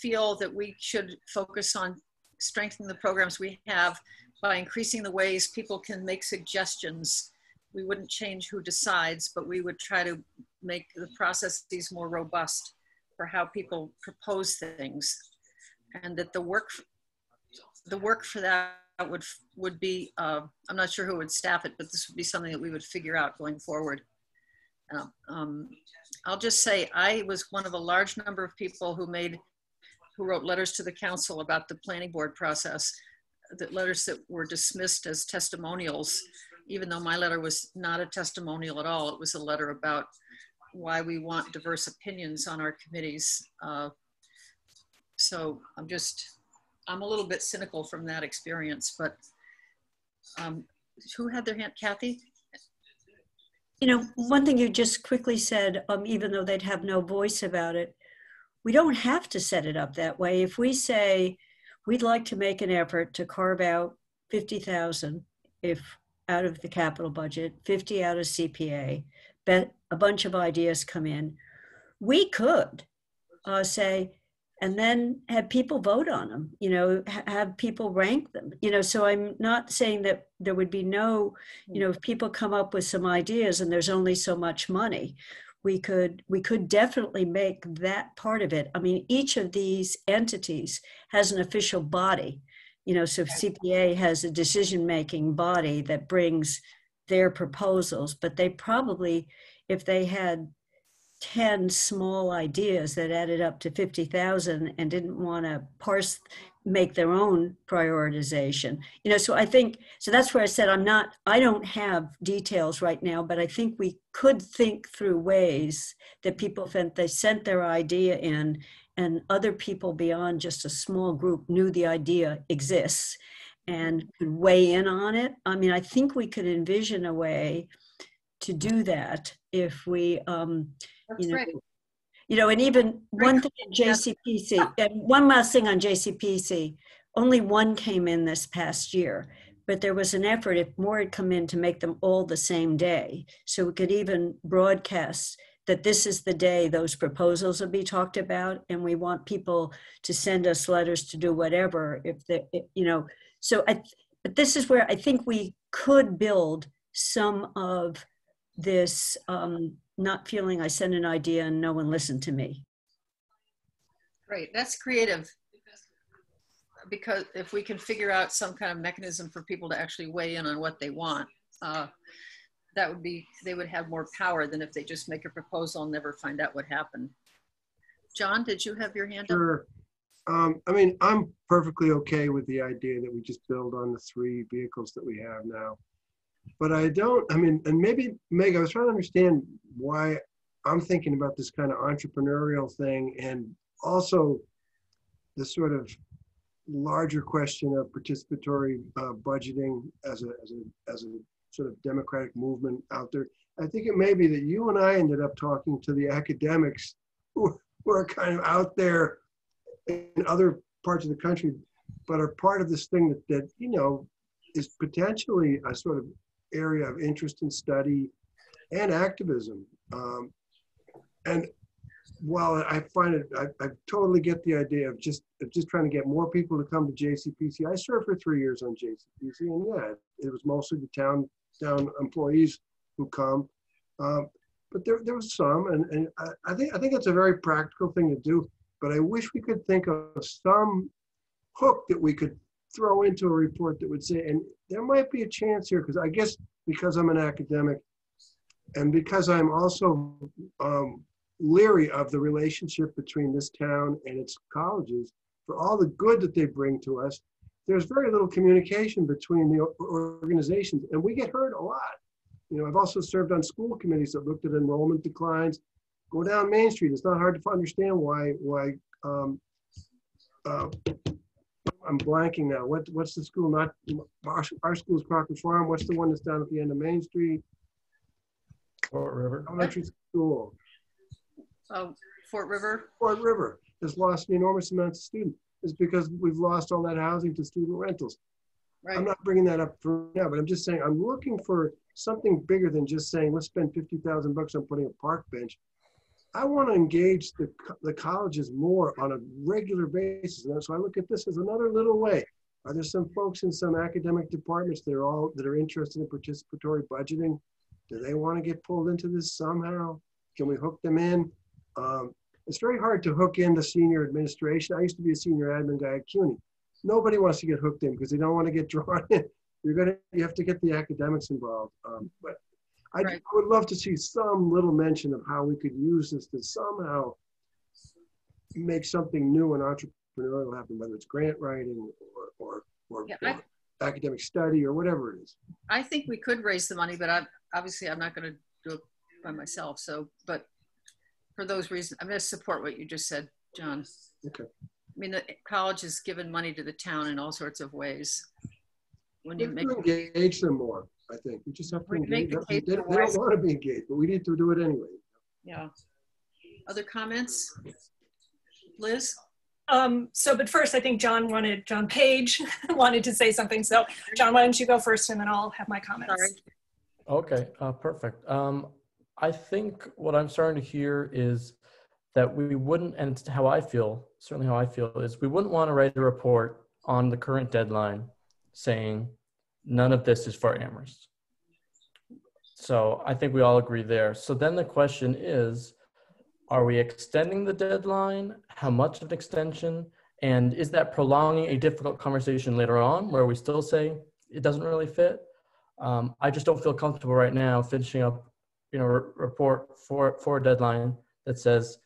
feel that we should focus on strengthening the programs we have by increasing the ways people can make suggestions. We wouldn't change who decides, but we would try to make the processes more robust for how people propose things. And that the work, the work for that would, would be, uh, I'm not sure who would staff it, but this would be something that we would figure out going forward. Uh, um, I'll just say I was one of a large number of people who made who wrote letters to the council about the planning board process, the letters that were dismissed as testimonials, even though my letter was not a testimonial at all. It was a letter about why we want diverse opinions on our committees. Uh, so I'm just, I'm a little bit cynical from that experience, but um, who had their hand? Kathy? You know, one thing you just quickly said, um, even though they'd have no voice about it, we don't have to set it up that way. If we say we'd like to make an effort to carve out 50,000 if out of the capital budget, 50 out of CPA, bet a bunch of ideas come in, we could uh, say, and then have people vote on them, you know, ha- have people rank them, you know. So I'm not saying that there would be no, you know, if people come up with some ideas and there's only so much money, we could we could definitely make that part of it i mean each of these entities has an official body you know so cpa has a decision making body that brings their proposals but they probably if they had 10 small ideas that added up to 50,000 and didn't want to parse make their own prioritization. You know so i think so that's where i said i'm not i don't have details right now but i think we could think through ways that people felt they sent their idea in and other people beyond just a small group knew the idea exists and could weigh in on it. I mean i think we could envision a way to do that if we um you know you know, and even one thing in JCPC, and one last thing on JCPC, only one came in this past year. but there was an effort, if more had come in, to make them all the same day. So we could even broadcast that this is the day those proposals will be talked about, and we want people to send us letters to do whatever if they, if- you know. So I, but this is where I think we could build some of this um, not feeling I sent an idea and no one listened to me. Great, that's creative. Because if we can figure out some kind of mechanism for people to actually weigh in on what they want, uh, that would be, they would have more power than if they just make a proposal and never find out what happened. John, did you have your hand up? Sure. Um, I mean, I'm perfectly okay with the idea that we just build on the three vehicles that we have now. But I don't, I mean, and maybe, Meg, I was trying to understand why I'm thinking about this kind of entrepreneurial thing and also the sort of larger question of participatory uh, budgeting as a, as a, as a sort of democratic movement out there. I think it may be that you and I ended up talking to the academics who, who are kind of out there in other parts of the country, but are part of this thing that, that you know, is potentially a sort of area of interest and study and activism. Um, and while I find it, I, I totally get the idea of just of just trying to get more people to come to JCPC. I served for three years on JCPC, and yeah, it was mostly the town town employees who come. Um, but there, there was some, and, and I, I think I think it's a very practical thing to do. But I wish we could think of some hook that we could throw into a report that would say, and there might be a chance here, because I guess because I'm an academic, and because I'm also um, leery of the relationship between this town and its colleges, for all the good that they bring to us, there's very little communication between the organizations, and we get hurt a lot. You know, I've also served on school committees that looked at enrollment declines. Go down Main Street. It's not hard to understand why why um, uh, I'm blanking now. What what's the school? Not our, our school is Crocker Farm. What's the one that's down at the end of Main Street? Fort River. Elementary school. Oh, Fort River? Fort River has lost an enormous amount of students. It's because we've lost all that housing to student rentals. Right. I'm not bringing that up for now, but I'm just saying I'm looking for something bigger than just saying let's spend fifty thousand bucks on putting a park bench. I want to engage the the colleges more on a regular basis, and so I look at this as another little way. Are there some folks in some academic departments that are all that are interested in participatory budgeting? Do they want to get pulled into this somehow? Can we hook them in? Um, it's very hard to hook into senior administration. I used to be a senior admin guy at CUNY. Nobody wants to get hooked in because they don't want to get drawn in. (laughs) You're gonna, you have to get the academics involved. Um, but I, Right. I would love to see some little mention of how we could use this to somehow make something new and entrepreneurial happen, whether it's grant writing or, or, or, Yeah, I- uh, academic study or whatever it is. I think we could raise the money, but I, obviously I'm not going to do it by myself. So, but for those reasons, I'm going to support what you just said, John. Okay. I mean, the college has given money to the town in all sorts of ways. When you make, engage them more, I think. We just have to We make engage. the case They for don't they don't want to be engaged, but we need to do it anyway. yeah. Other comments? Liz? Um, so, but first, I think John wanted, John Page (laughs) wanted to say something. So, John, why don't you go first and then I'll have my comments. Sorry. Okay, uh, perfect. Um, I think what I'm starting to hear is that we wouldn't, and it's how I feel, certainly how I feel, is we wouldn't want to write a report on the current deadline saying none of this is for Amherst. So I think we all agree there. So then the question is, are we extending the deadline? How much of an extension? And is that prolonging a difficult conversation later on where we still say it doesn't really fit? Um, I just don't feel comfortable right now finishing up, you know, re- report for for a deadline that says,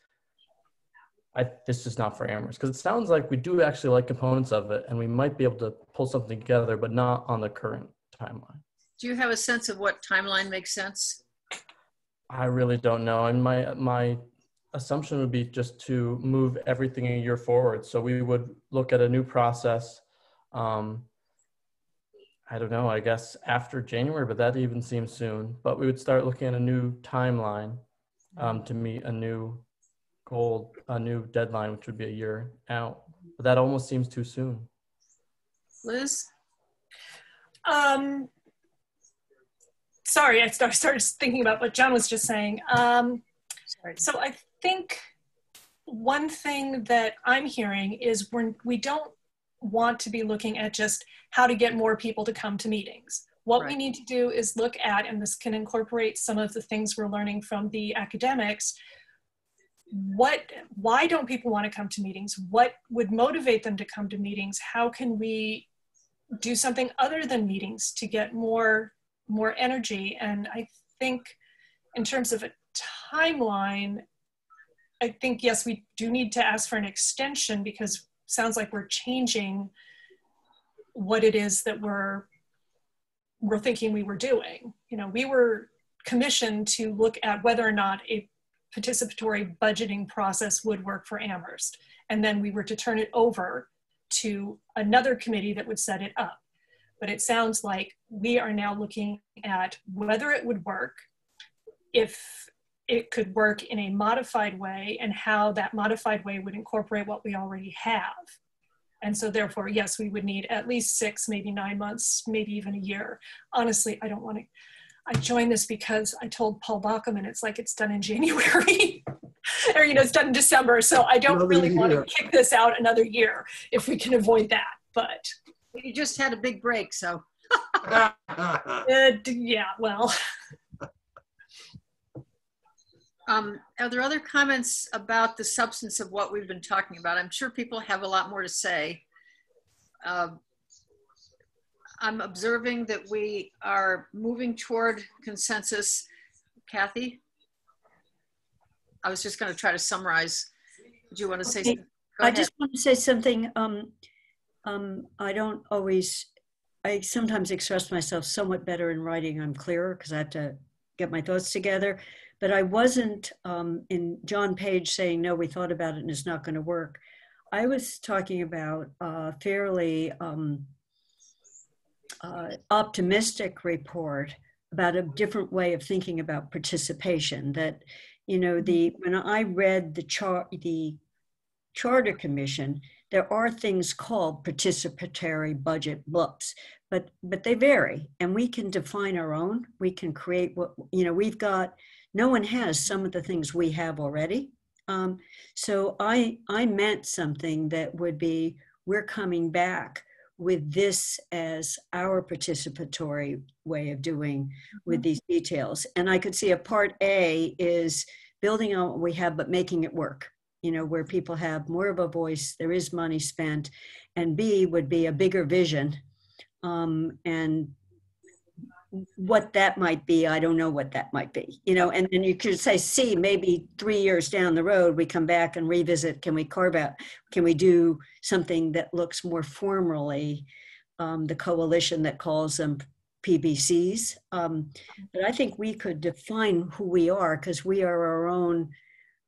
I this is not for Amherst because it sounds like we do actually like components of it and we might be able to pull something together, but not on the current timeline. Do you have a sense of what timeline makes sense? I really don't know, and my my assumption would be just to move everything a year forward. So we would look at a new process. Um, I don't know, I guess after January, but that even seems soon. But we would start looking at a new timeline um, to meet a new goal, a new deadline, which would be a year out. But that almost seems too soon. Liz? Um, sorry, I start- started thinking about what John was just saying. Um, Sorry. so I think one thing that I'm hearing is we're, we don't want to be looking at just how to get more people to come to meetings. What we need to do is look at, and this can incorporate some of the things we're learning from the academics. What, why don't people want to come to meetings? What would motivate them to come to meetings? How can we do something other than meetings to get more, more energy? And I think in terms of a timeline, I think, yes, we do need to ask for an extension because sounds like we're changing what it is that we're we're thinking we were doing. You know, we were commissioned to look at whether or not a participatory budgeting process would work for Amherst. And then we were to turn it over to another committee that would set it up. But it sounds like we are now looking at whether it would work, if it could work in a modified way, and how that modified way would incorporate what we already have. And so therefore, yes, we would need at least six, maybe nine months, maybe even a year. Honestly, I don't want to, I joined this because I told Paul Bockelman it's like it's done in (laughs) January. or, you know, it's done in December. So I don't Another really want to kick this out another year if we can avoid that. But You just had a big break, so. (laughs) uh, yeah, well, Um, are there other comments about the substance of what we've been talking about? I'm sure people have a lot more to say. Um, I'm observing that we are moving toward consensus. Kathy? I was just going to try to summarize. Do you want to say something? Go I ahead. just want to say something. Um, um, I don't always, I sometimes express myself somewhat better in writing. I'm clearer because I have to get my thoughts together. But I wasn't um, in John Page saying, no, we thought about it and it's not going to work. I was talking about a fairly um, uh, optimistic report about a different way of thinking about participation. That, you know, the when I read the chart, the Charter Commission, there are things called participatory budget books, but but they vary, and we can define our own. We can create what you know. We've got no one has some of the things we have already. Um, so I I meant something that would be we're coming back with this as our participatory way of doing with these details. And I could see a part A is building on what we have, but making it work you know, where people have more of a voice, there is money spent. And B would be a bigger vision. Um, and what that might be, I don't know what that might be, you know, and then you could say, see maybe three years down the road, we come back and revisit, can we carve out, can we do something that looks more formally, um, the coalition that calls them PBCs. Um, but I think we could define who we are because we are our own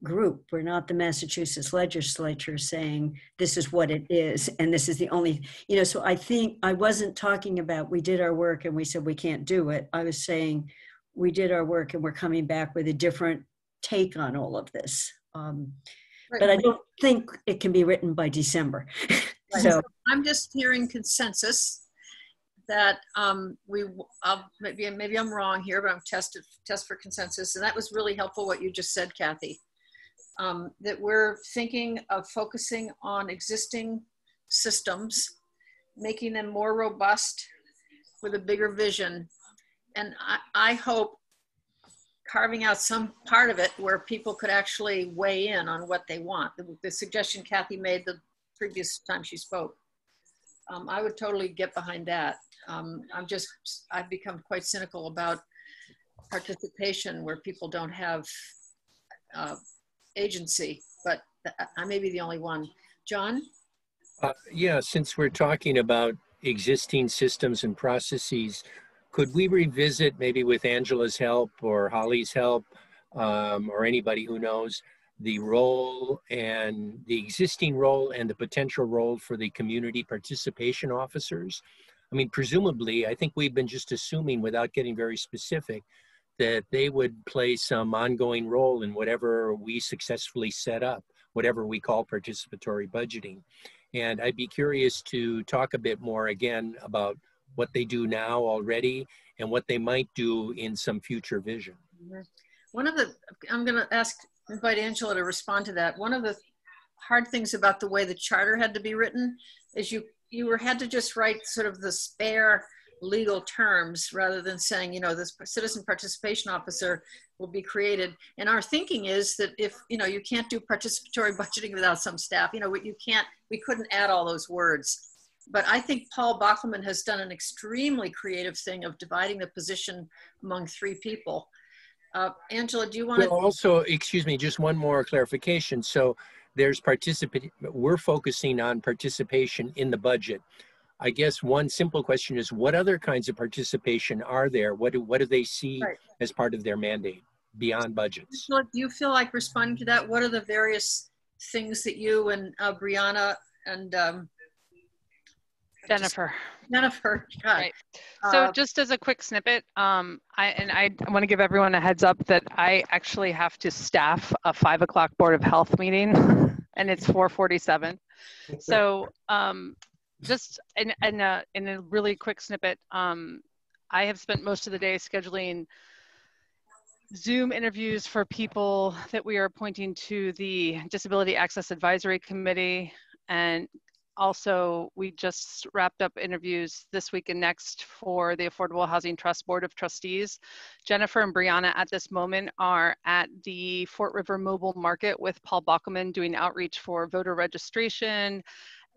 group. We're not the Massachusetts legislature saying this is what it is and this is the only, you know, so I think I wasn't talking about we did our work and we said we can't do it. I was saying we did our work and we're coming back with a different take on all of this. Um, but I don't think it can be written by December. Right. (laughs) so I'm just hearing consensus that um, we, I'll, maybe, maybe I'm wrong here, but I'm tested, test for consensus. And that was really helpful what you just said, Kathy. Um, that we're thinking of focusing on existing systems, making them more robust with a bigger vision. And I, I hope carving out some part of it where people could actually weigh in on what they want. The, the suggestion Kathy made the previous time she spoke. Um, I would totally get behind that. Um, I'm just, I've become quite cynical about participation where people don't have uh, agency, but I may be the only one. John? Uh, yeah, since we're talking about existing systems and processes, could we revisit maybe with Angela's help or Holly's help um, or anybody who knows the role and the existing role and the potential role for the community participation officers? I mean, presumably, I think we've been just assuming without getting very specific that they would play some ongoing role in whatever we successfully set up, whatever we call participatory budgeting. And I'd be curious to talk a bit more again about what they do now already and what they might do in some future vision. One of the, I'm going to ask, invite Angela to respond to that. One of the hard things about the way the charter had to be written is you, you were, had to just write sort of the spare legal terms rather than saying, you know, this citizen participation officer will be created. And our thinking is that if, you know, you can't do participatory (laughs) budgeting without some staff, you know, you can't, we couldn't add all those words. But I think Paul Bockelman has done an extremely creative thing of dividing the position among three people. Uh, Angela, do you want Well, to? also, excuse me, just one more clarification. So there's participate, we're focusing on participation in the budget. I guess one simple question is what other kinds of participation are there? What do, what do they see Right. as part of their mandate beyond budgets? Do you feel like responding to that? What are the various things that you and uh, Brianna and um, Jennifer. Jennifer got? Right. So Uh, just as a quick snippet, um, I, and I want to give everyone a heads up that I actually have to staff a five o'clock Board of Health meeting (laughs) and it's 447. (laughs) So um, just in, in, a, in a really quick snippet, um, I have spent most of the day scheduling Zoom interviews for people that we are appointing to the Disability Access Advisory Committee. And also, we just wrapped up interviews this week and next for the Affordable Housing Trust Board of Trustees. Jennifer and Brianna at this moment are at the Fort River Mobile Market with Paul Bockelman doing outreach for voter registration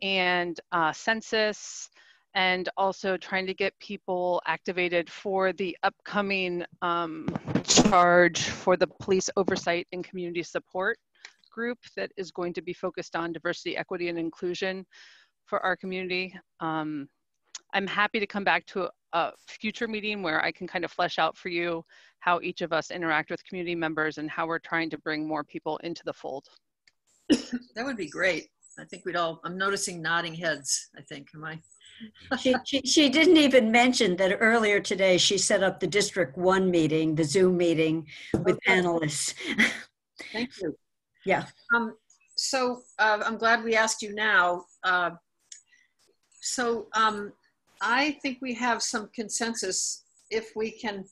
and uh, census and also trying to get people activated for the upcoming um, charge for the police oversight and community support group that is going to be focused on diversity, equity, and inclusion for our community. Um, I'm happy to come back to a, a future meeting where I can kind of flesh out for you how each of us interact with community members and how we're trying to bring more people into the fold. That would be great. I think we'd all, I'm noticing nodding heads, I think, am I? She, she, she didn't even mention that earlier today she set up the District One meeting, the Zoom meeting with Okay. panelists. Thank you. Yeah. Um, so uh, I'm glad we asked you now. Uh, so um, I think we have some consensus if we can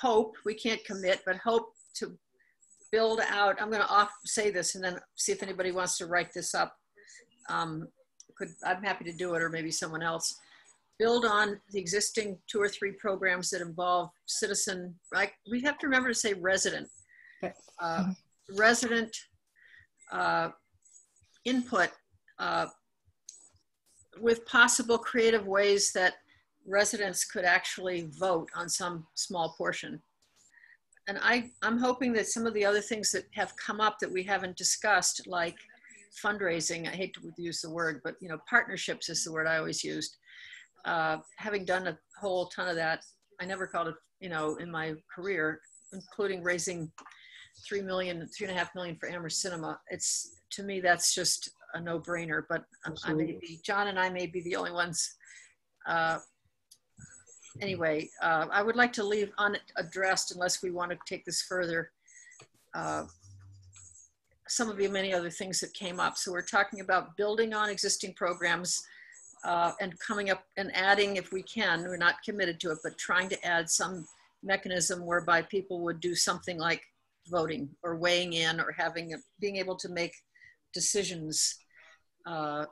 hope, we can't commit, but hope to build out. I'm going to off say this and then see if anybody wants to write this up. Um, could I'm happy to do it, or maybe someone else. Build on the existing two or three programs that involve citizen. Like we have to remember to say resident. Uh, resident uh, input uh, with possible creative ways that residents could actually vote on some small portion. And I, I'm hoping that some of the other things that have come up that we haven't discussed, like fundraising, I hate to use the word, but you know, partnerships is the word I always used. Uh, having done a whole ton of that, I never called it, you know, in my career, including raising three million, three and a half million for Amherst Cinema. It's to me that's just a no-brainer. But um, I may be, John and I may be the only ones. Uh, anyway, uh, I would like to leave unaddressed unless we want to take this further. Uh, some of the many other things that came up. So we're talking about building on existing programs uh, and coming up and adding if we can. We're not committed to it, but trying to add some mechanism whereby people would do something like voting or weighing in or having being able to make decisions uh,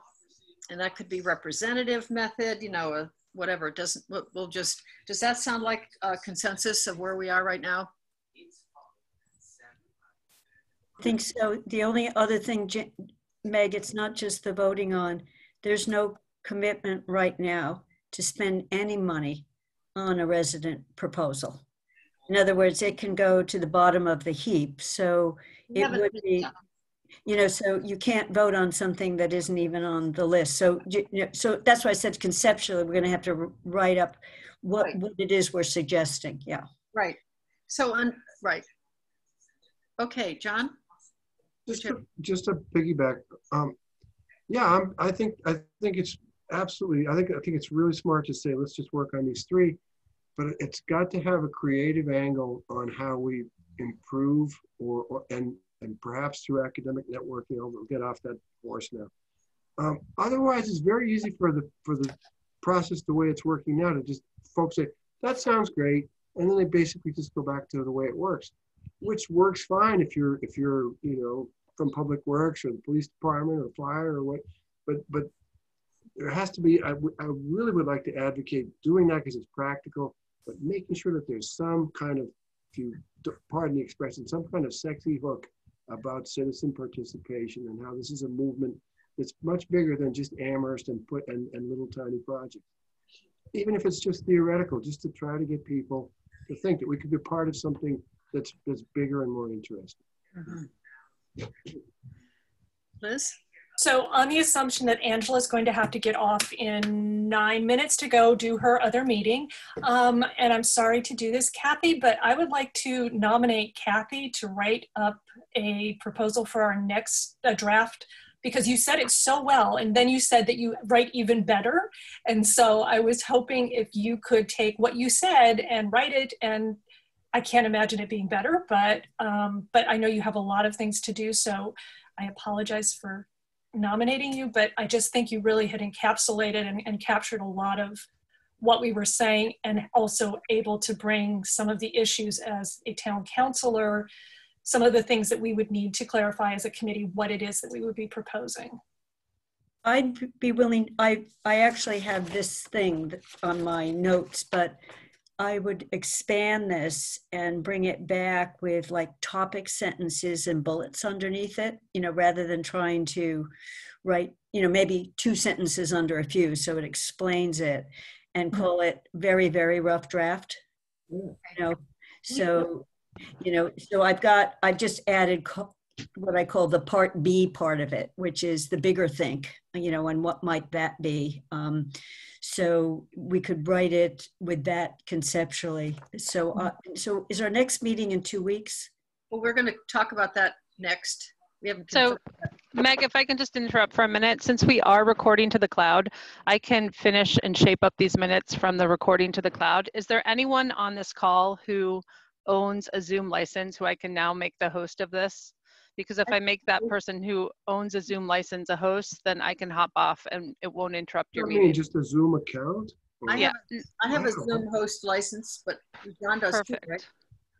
and that could be representative method you know uh, whatever it doesn't we'll, we'll just does that sound like a consensus of where we are right now I think so. The only other thing, Meg, it's not just the voting on, there's no commitment right now to spend any money on a resident proposal. In other words, it can go to the bottom of the heap. So We it would be, you know, so you can't vote on something that isn't even on the list. So, you know, so that's why I said conceptually, we're going to have to write up what, Right. what it is we're suggesting. Yeah. right so on right okay john Just to, just to piggyback, um, yeah, I'm, I think, I think it's absolutely, I think, I think it's really smart to say, let's just work on these three. But it's got to have a creative angle on how we improve or, or and, and perhaps through academic networking, I'll get off that horse now. Um, otherwise, it's very easy for the, for the process the way it's working now to just folks say, that sounds great. And then they basically just go back to the way it works, which works fine if you're, if you're, you know, from public works or the police department or fire or what, but, but there has to be, I, I really would like to advocate doing that because it's practical, but making sure that there's some kind of, if you pardon the expression, some kind of sexy hook about citizen participation and how this is a movement that's much bigger than just Amherst and put and, and little tiny projects. Even if it's just theoretical, just to try to get people to think that we could be part of something that's that's bigger and more interesting. Mm-hmm. Liz? So on the assumption that Angela's going to have to get off in nine minutes to go do her other meeting, um, and I'm sorry to do this, Kathy, but I would like to nominate Kathy to write up a proposal for our next a draft because you said it so well and then you said that you write even better and so i was hoping if you could take what you said and write it and i can't imagine it being better but um, but i know you have a lot of things to do so i apologize for nominating you but i just think you really had encapsulated and, and captured a lot of what we were saying and also able to bring some of the issues as a town councilor some of the things that we would need to clarify as a committee what it is that we would be proposing. I'd be willing, I, I actually have this thing on my notes, but I would expand this and bring it back with like topic sentences and bullets underneath it, you know, rather than trying to write, you know, maybe two sentences under a few so it explains it and mm. call it very, very rough draft. You know, so you know so i've got i've just added co- what i call the part b part of it which is the bigger think you know and what might that be um, so we could write it with that conceptually so uh, so is our next meeting in two weeks Well, we're going to talk about that next. We haven't. So, that. Meg, if I can just interrupt for a minute, since we are recording to the cloud, I can finish and shape up these minutes from the recording to the cloud. Is there anyone on this call who owns a Zoom license who I can now make the host of this? Because if I make that person who owns a Zoom license a host, then I can hop off and it won't interrupt your I mean, meeting. just a Zoom account? I Yeah. have, I have a Zoom host license, but John does too, right?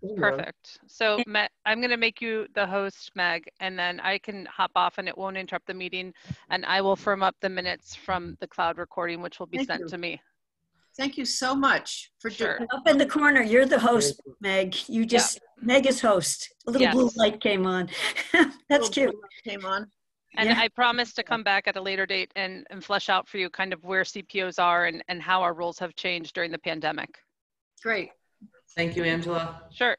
Perfect. Perfect. So Me- I'm going to make you the host, Meg, and then I can hop off and it won't interrupt the meeting. And I will firm up the minutes from the cloud recording, which will be Thank sent you. to me. Thank you so much for Sure. doing. up in the corner you're the host meg you just meg is host a little blue light came on (laughs) that's cute Came on. And Yeah. I promise to come back at a later date and, and flesh out for you kind of where CPOs are and, and how our rules have changed during the pandemic. Great. Thank you, Angela. Sure.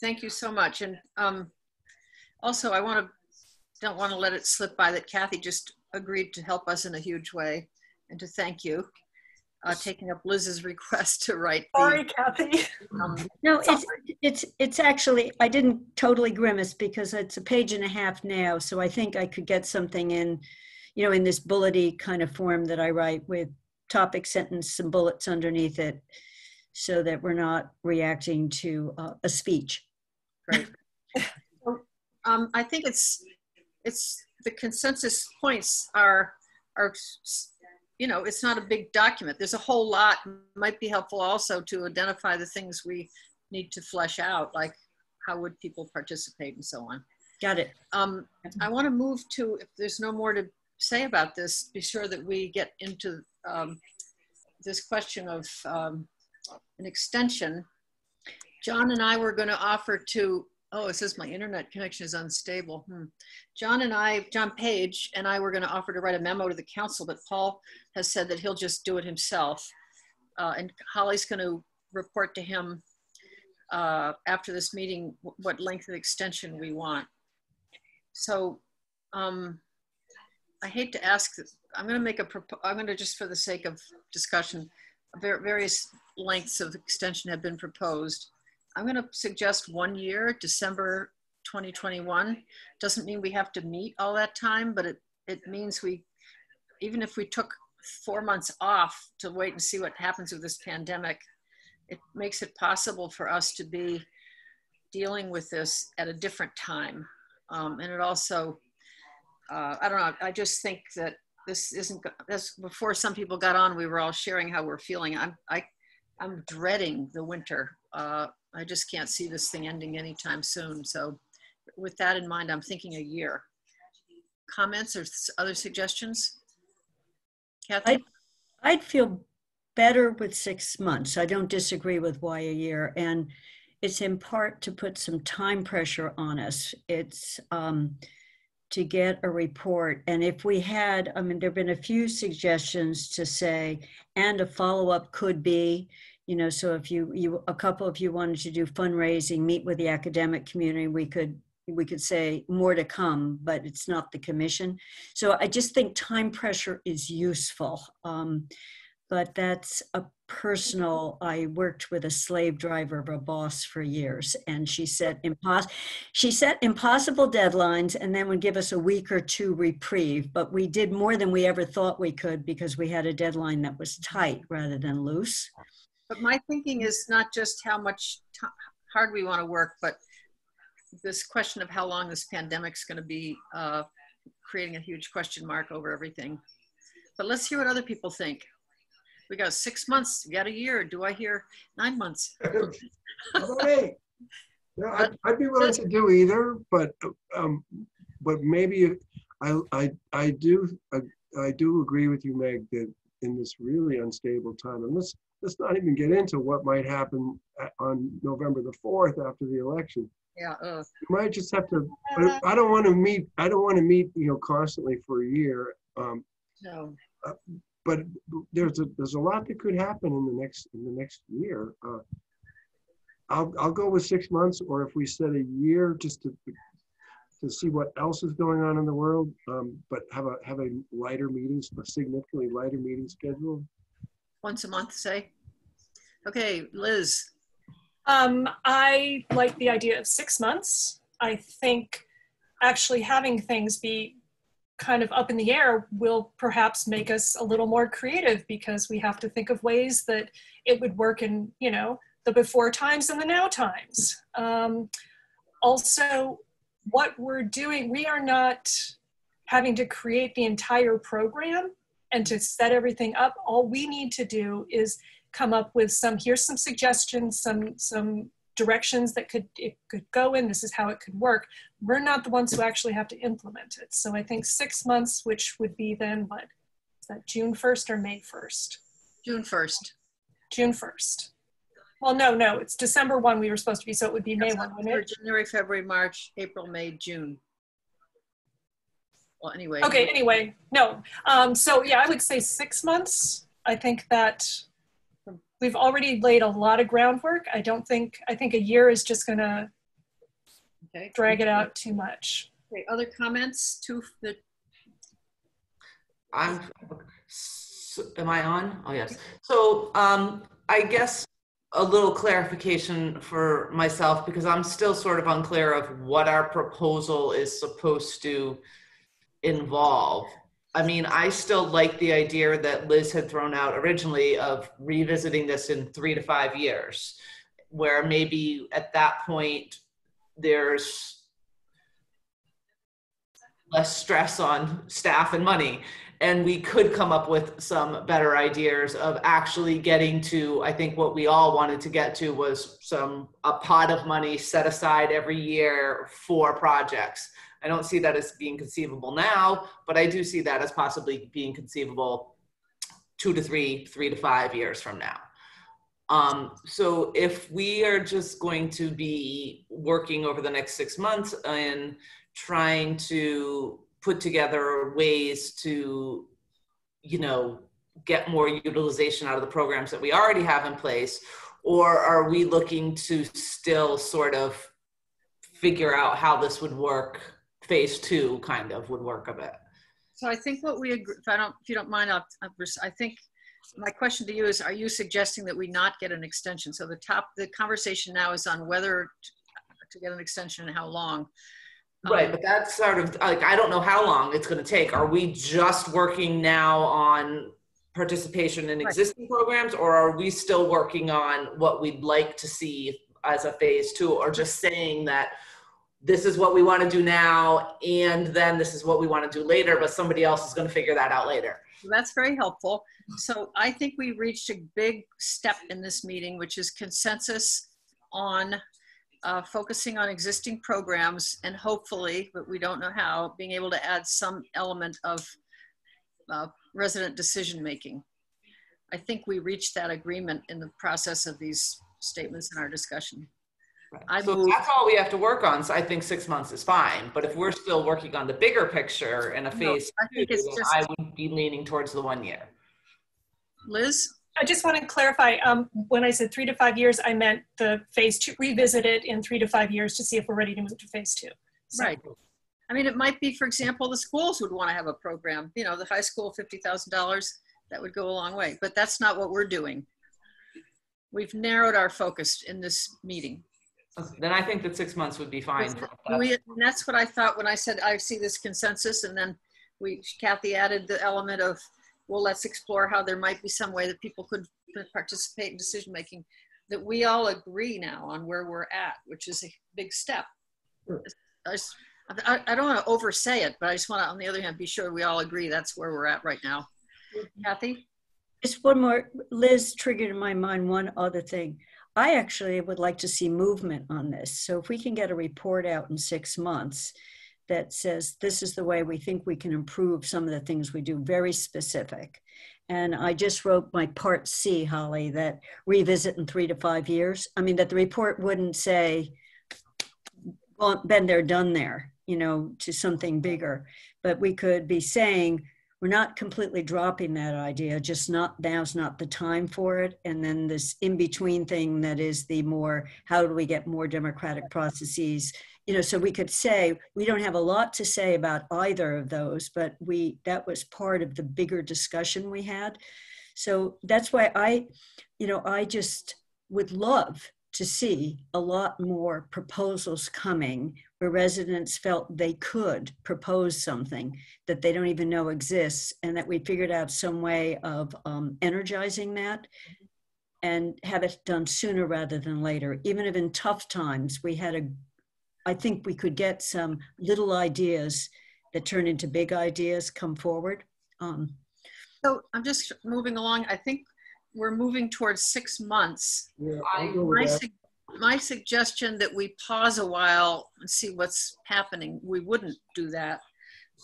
Thank you so much. And um, also, I want to don't want to let it slip by that Kathy just agreed to help us in a huge way, and to thank you, uh, taking up Liz's request to write Sorry, the. Kathy. Um, no it's it's it's actually i didn't totally grimace because it's a page and a half now so i think i could get something in you know in this bullety kind of form that i write with topic sentence and bullets underneath it so that we're not reacting to uh, a speech Great. (laughs) um, I think it's it's the consensus points are are you know it's not a big document. There's a whole lot. Might be helpful also to identify the things we need to flesh out, like how would people participate and so on. got it Um, I want to move to if there's no more to say about this, be sure that we get into um, this question of um, an extension. John and I were going to offer to, oh, it says my internet connection is unstable. Hmm. John and I, John Page and I were going to offer to write a memo to the council, but Paul has said that he'll just do it himself. Uh, and Holly's going to report to him uh, after this meeting what length of extension we want. So um, I hate to ask, I'm going to make a, I'm going to just for the sake of discussion, various lengths of extension have been proposed. I'm going to suggest one year, December 2021. Doesn't mean we have to meet all that time, but it, it means we, even if we took four months off to wait and see what happens with this pandemic, it makes it possible for us to be dealing with this at a different time. Um, and it also, uh, I don't know, I just think that this isn't, this, before some people got on, we were all sharing how we're feeling. I'm, I, I'm dreading the winter. Uh, I just can't see this thing ending anytime soon. So with that in mind, I'm thinking a year. Comments or other suggestions? Kathy? I'd feel better with six months. I don't disagree with why a year. And it's in part to put some time pressure on us. It's um, to get a report. And if we had, I mean, there have been a few suggestions to say, and a follow up could be, you know, so if you, you, a couple of you wanted to do fundraising, meet with the academic community, we could, we could say more to come, but it's not the commission. So I just think time pressure is useful. Um, but that's a personal, I worked with a slave driver of a boss for years and she set impos, she set impossible deadlines and then would give us a week or two reprieve, but we did more than we ever thought we could because we had a deadline that was tight rather than loose. But my thinking is not just how much hard we want to work, but this question of how long this pandemic's going to be uh, creating a huge question mark over everything. But let's hear what other people think. We got six months, we got a year. Do I hear nine months? (laughs) Yeah, I'd, I'd be willing to do either, but, um, but maybe I, I, I do, I, I do agree with you, Meg, that in this really unstable time, and let's, not even get into what might happen a- on November the fourth after the election. Yeah, uh, You might just have to, but I don't want to meet, I don't want to meet, you know, constantly for a year. Um, no. but there's a, there's a lot that could happen in the next, in the next year. Uh, I'll, I'll go with six months, or if we set a year, just to, to see what else is going on in the world, um, but have a, have a lighter meetings, a significantly lighter meeting schedule. Once a month, say? Okay, Liz, Um, I like the idea of six months. I think actually having things be kind of up in the air will perhaps make us a little more creative because we have to think of ways that it would work in, you know, the before times and the now times. Um, also, what we're doing, we are not having to create the entire program and to set everything up. All we need to do is come up with some here's some suggestions some some directions that could it could go in this is how it could work we're not the ones who actually have to implement it so i think six months which would be then what is that june 1st or may 1st June 1st. june 1st well no no it's december 1 we were supposed to be so it would be may 1 wouldn't? January, February, March, April, May, June. Well, anyway. okay anyway no um, so yeah i would say six months i think that we've already laid a lot of groundwork i don't think i think a year is just going to Okay. drag it out too much Okay, other comments to the, I'm, so, am I on? Oh, yes. So, um, I guess a little clarification for myself because I'm still sort of unclear of what our proposal is supposed to involve. I mean, I still like the idea that Liz had thrown out originally of revisiting this in three to five years, where maybe at that point there's less stress on staff and money and we could come up with some better ideas of actually getting to i think what we all wanted to get to was some a pot of money set aside every year for projects i don't see that as being conceivable now but i do see that as possibly being conceivable two to three three to five years from now um, so if we are just going to be working over the next six months and trying to put together ways to, you know, get more utilization out of the programs that we already have in place? Or are we looking to still sort of figure out how this would work? Phase two kind of would work a bit. so I think what we, agree- if I don't, if you don't mind, I'll, I think my question to you is, are you suggesting that we not get an extension? So the top, the conversation now is on whether to get an extension and how long. Right, Um, but that's sort of like I don't know how long it's going to take. Are we just working now on participation in Right. existing programs, or are we still working on what we'd like to see as a phase two, or just saying that this is what we want to do now, and then this is what we want to do later, but somebody else is going to figure that out later. That's very helpful. So I think we reached a big step in this meeting, which is consensus on uh, focusing on existing programs and hopefully, but we don't know how, being able to add some element of uh, resident decision making. I think we reached that agreement in the process of these statements in our discussion. I So move- that's all we have to work on, so I think six months is fine, but if we're still working on the bigger picture in a No, phase I two, it's just- I would be leaning towards the one year. Liz? I just want to clarify, um, when I said three to five years, I meant the phase two, revisit it in three to five years to see if we're ready to move to phase two. So- Right. I mean, it might be, for example, the schools would want to have a program, you know, the high school, $50,000, that would go a long way, but that's not what we're doing. We've narrowed our focus in this meeting. Then I think that six months would be fine. for We, and that's what I thought when I said I see this consensus, and then we, Kathy added the element of, well, let's explore how there might be some way that people could participate in decision-making, that we all agree now on where we're at, which is a big step. Sure. I, I, I don't want to oversay it, but I just want to, on the other hand, be sure we all agree that's where we're at right now. Mm-hmm. Kathy? Just one more, Liz triggered in my mind one other thing. I actually would like to see movement on this. So if we can get a report out in six months that says this is the way we think we can improve some of the things we do, very specific. And I just wrote my part C, Holly, that revisit in three to five years. I mean, that the report wouldn't say, well, been there, done there, you know, to something bigger. But we could be saying, we're not completely dropping that idea just not now's not the time for it. And then this in between thing that is the more how do we get more democratic processes? You know so we could say we don't have a lot to say about either of those but we that was part of the bigger discussion we had. So that's why i you know i just would love to see a lot more proposals coming where residents felt they could propose something that they don't even know exists and that we figured out some way of um, energizing that and have it done sooner rather than later even if in tough times we had a i think we could get some little ideas that turn into big ideas come forward um, So I'm just moving along. I think we're moving towards six months. Yeah, I- I'll My, with that. sug- my suggestion that we pause a while and see what's happening, we wouldn't do that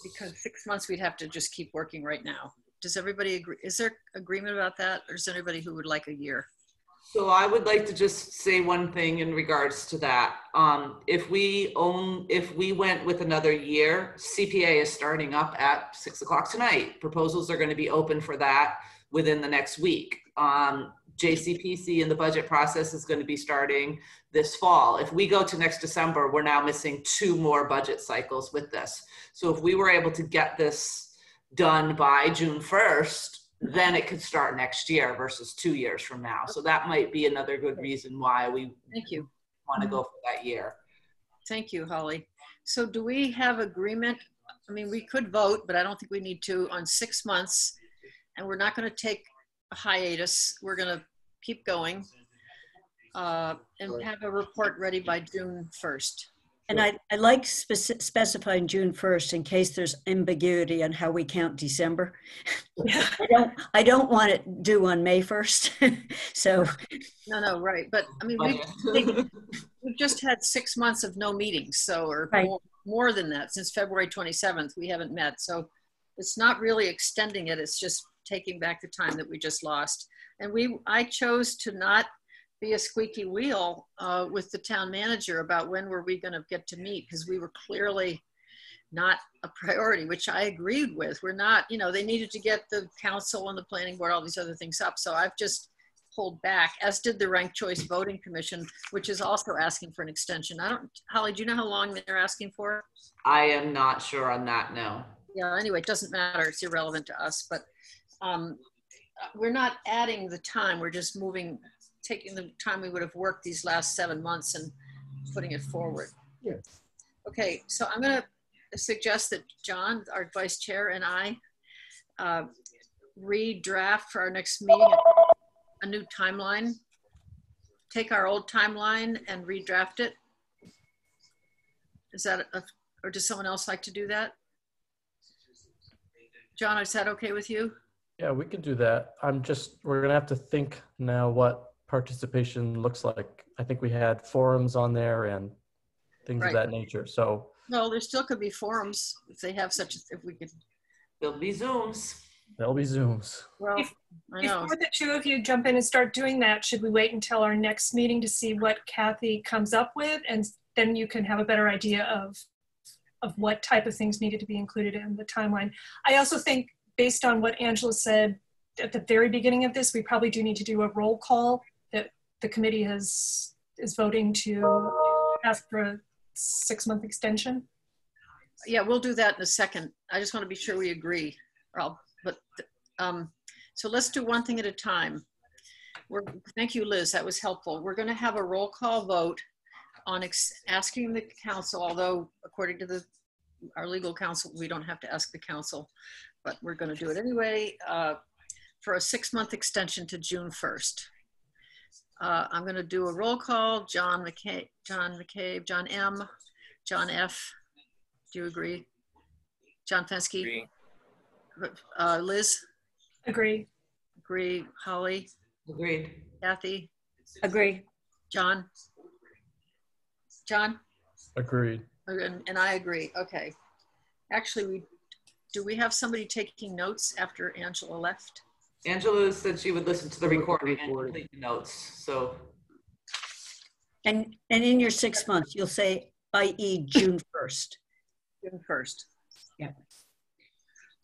because six months we'd have to just keep working right now. Does everybody agree? Is there agreement about that? Or is there anybody who would like a year? So I would like to just say one thing in regards to that. Um, if we own, if we went with another year, CPA is starting up at six o'clock tonight. Proposals are going to be open for that within the next week. Um, JCPC and the budget process is going to be starting this fall. If we go to next December, we're now missing two more budget cycles with this. So if we were able to get this done by June 1st, then it could start next year versus two years from now. So that might be another good reason why we Thank you. want to go for that year. Thank you, Holly. So do we have agreement? I mean, we could vote, but I don't think we need to on six months. And we're not going to take hiatus. We're going to keep going uh, and have a report ready by June 1st. and I, I like speci- specifying june 1st in case there's ambiguity on how we count december (laughs) i don't i don't want it due on may 1st (laughs) so No, no, right. But I mean, we've, we've just had six months of no meetings. So, or Right. more, more than that since February 27th, we haven't met. So it's not really extending it. It's just taking back the time that we just lost. And we, I chose to not be a squeaky wheel uh, with the town manager about when were we going to get to meet because we were clearly not a priority, which I agreed with. We're not, you know, they needed to get the council and the planning board, all these other things up. So I've just pulled back, as did the Ranked Choice Voting Commission, which is also asking for an extension. I don't, Holly, do you know how long they're asking for? I am not sure on that, no. Yeah, anyway, it doesn't matter. It's irrelevant to us, but um, we're not adding the time. We're just moving, taking the time we would have worked these last seven months and putting it forward. Yeah. Okay, so I'm gonna suggest that John, our vice chair, and I uh, redraft for our next meeting a new timeline. Take our old timeline and redraft it. Is that, a- or does someone else like to do that? John, is that okay with you? Yeah, we can do that. I'm just, we're gonna have to think now what participation looks like. I think we had forums on there and things Right. of that nature. So No, there still could be forums if they have such, if we could, There'll be Zooms. there'll be Zooms. well, If- I know. Before the two of you jump in and start doing that, should we wait until our next meeting to see what Kathy comes up with? And then you can have a better idea of, of what type of things needed to be included in the timeline. I also think, based on what Angela said at the very beginning of this, we probably do need to do a roll call that the committee has, is voting to ask for a six-month extension. Yeah, we'll do that in a second. I just want to be sure we agree. Well, but, um, so let's do one thing at a time. We're, thank you, Liz. That was helpful. We're going to have a roll call vote on asking the council, although according to the, our legal counsel, we don't have to ask the council, but we're going to do it anyway, uh, for a six-month extension to June 1st. Uh, I'm going to do a roll call. John McCabe, John McCabe, John M, John F. Do you agree? John Fensky? Agree. Uh, Liz? Agree. Agree. Holly? Agreed. Kathy? Agree. John? John? Agreed. And, and I agree. Okay. Actually, we, do we have somebody taking notes after Angela left? Angela said she would listen to the Look at the recording and recording. complete the notes, so. And, and in your six months, you'll say, i.e. June 1st. June first. Yeah.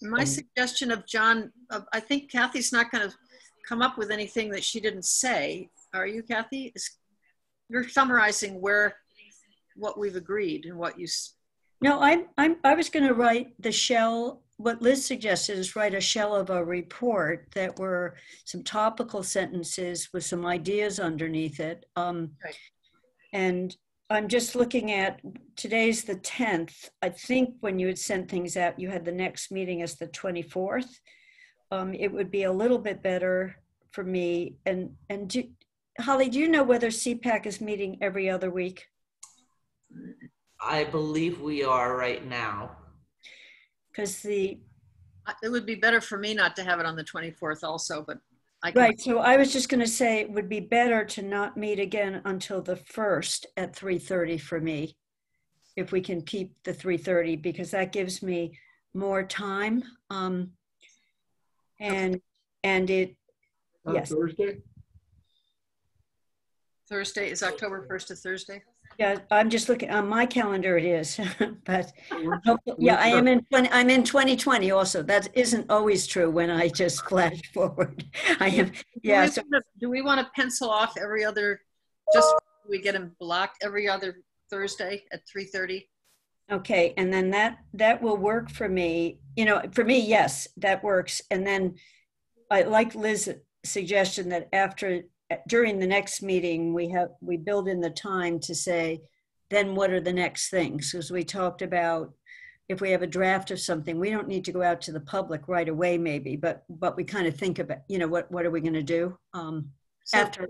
My Um, suggestion of John, uh, I think Kathy's not going to come up with anything that she didn't say. Are you, Kathy? Is- You're summarizing where, what we've agreed and what you, s- No, I'm, I'm, I was going to write the shell, what Liz suggested is write a shell of a report that were some topical sentences with some ideas underneath it. Um, Right. And I'm just looking at, today's the 10th. I think when you had sent things out, you had the next meeting as the 24th. Um, it would be a little bit better for me. And, and do, Holly, do you know whether CPAC is meeting every other week? I believe we are right now. Because the, it would be better for me not to have it on the 24th also, but I can. Right, so I was just gonna say it would be better to not meet again until the first at three thirty for me. If we can keep the three thirty, because that gives me more time. Um, and, and it, On Yes. Thursday? Thursday, is October 1st a Thursday? Yeah, I'm just looking, on my calendar it is, (laughs) but, yeah, I am in, 20 I'm in twenty twenty also. That isn't always true when I just (laughs) flash forward. I am, yeah, so, Do we want to pencil off every other, just we get them blocked every other Thursday at 3:30? Okay, and then that, that will work for me. You know, for me, yes, that works. And then I like Liz's suggestion that after, during the next meeting, we have, we build in the time to say, then what are the next things? Because we talked about if we have a draft of something, we don't need to go out to the public right away maybe, but, but we kind of think about, you know, what, what are we going to do? Um, So after,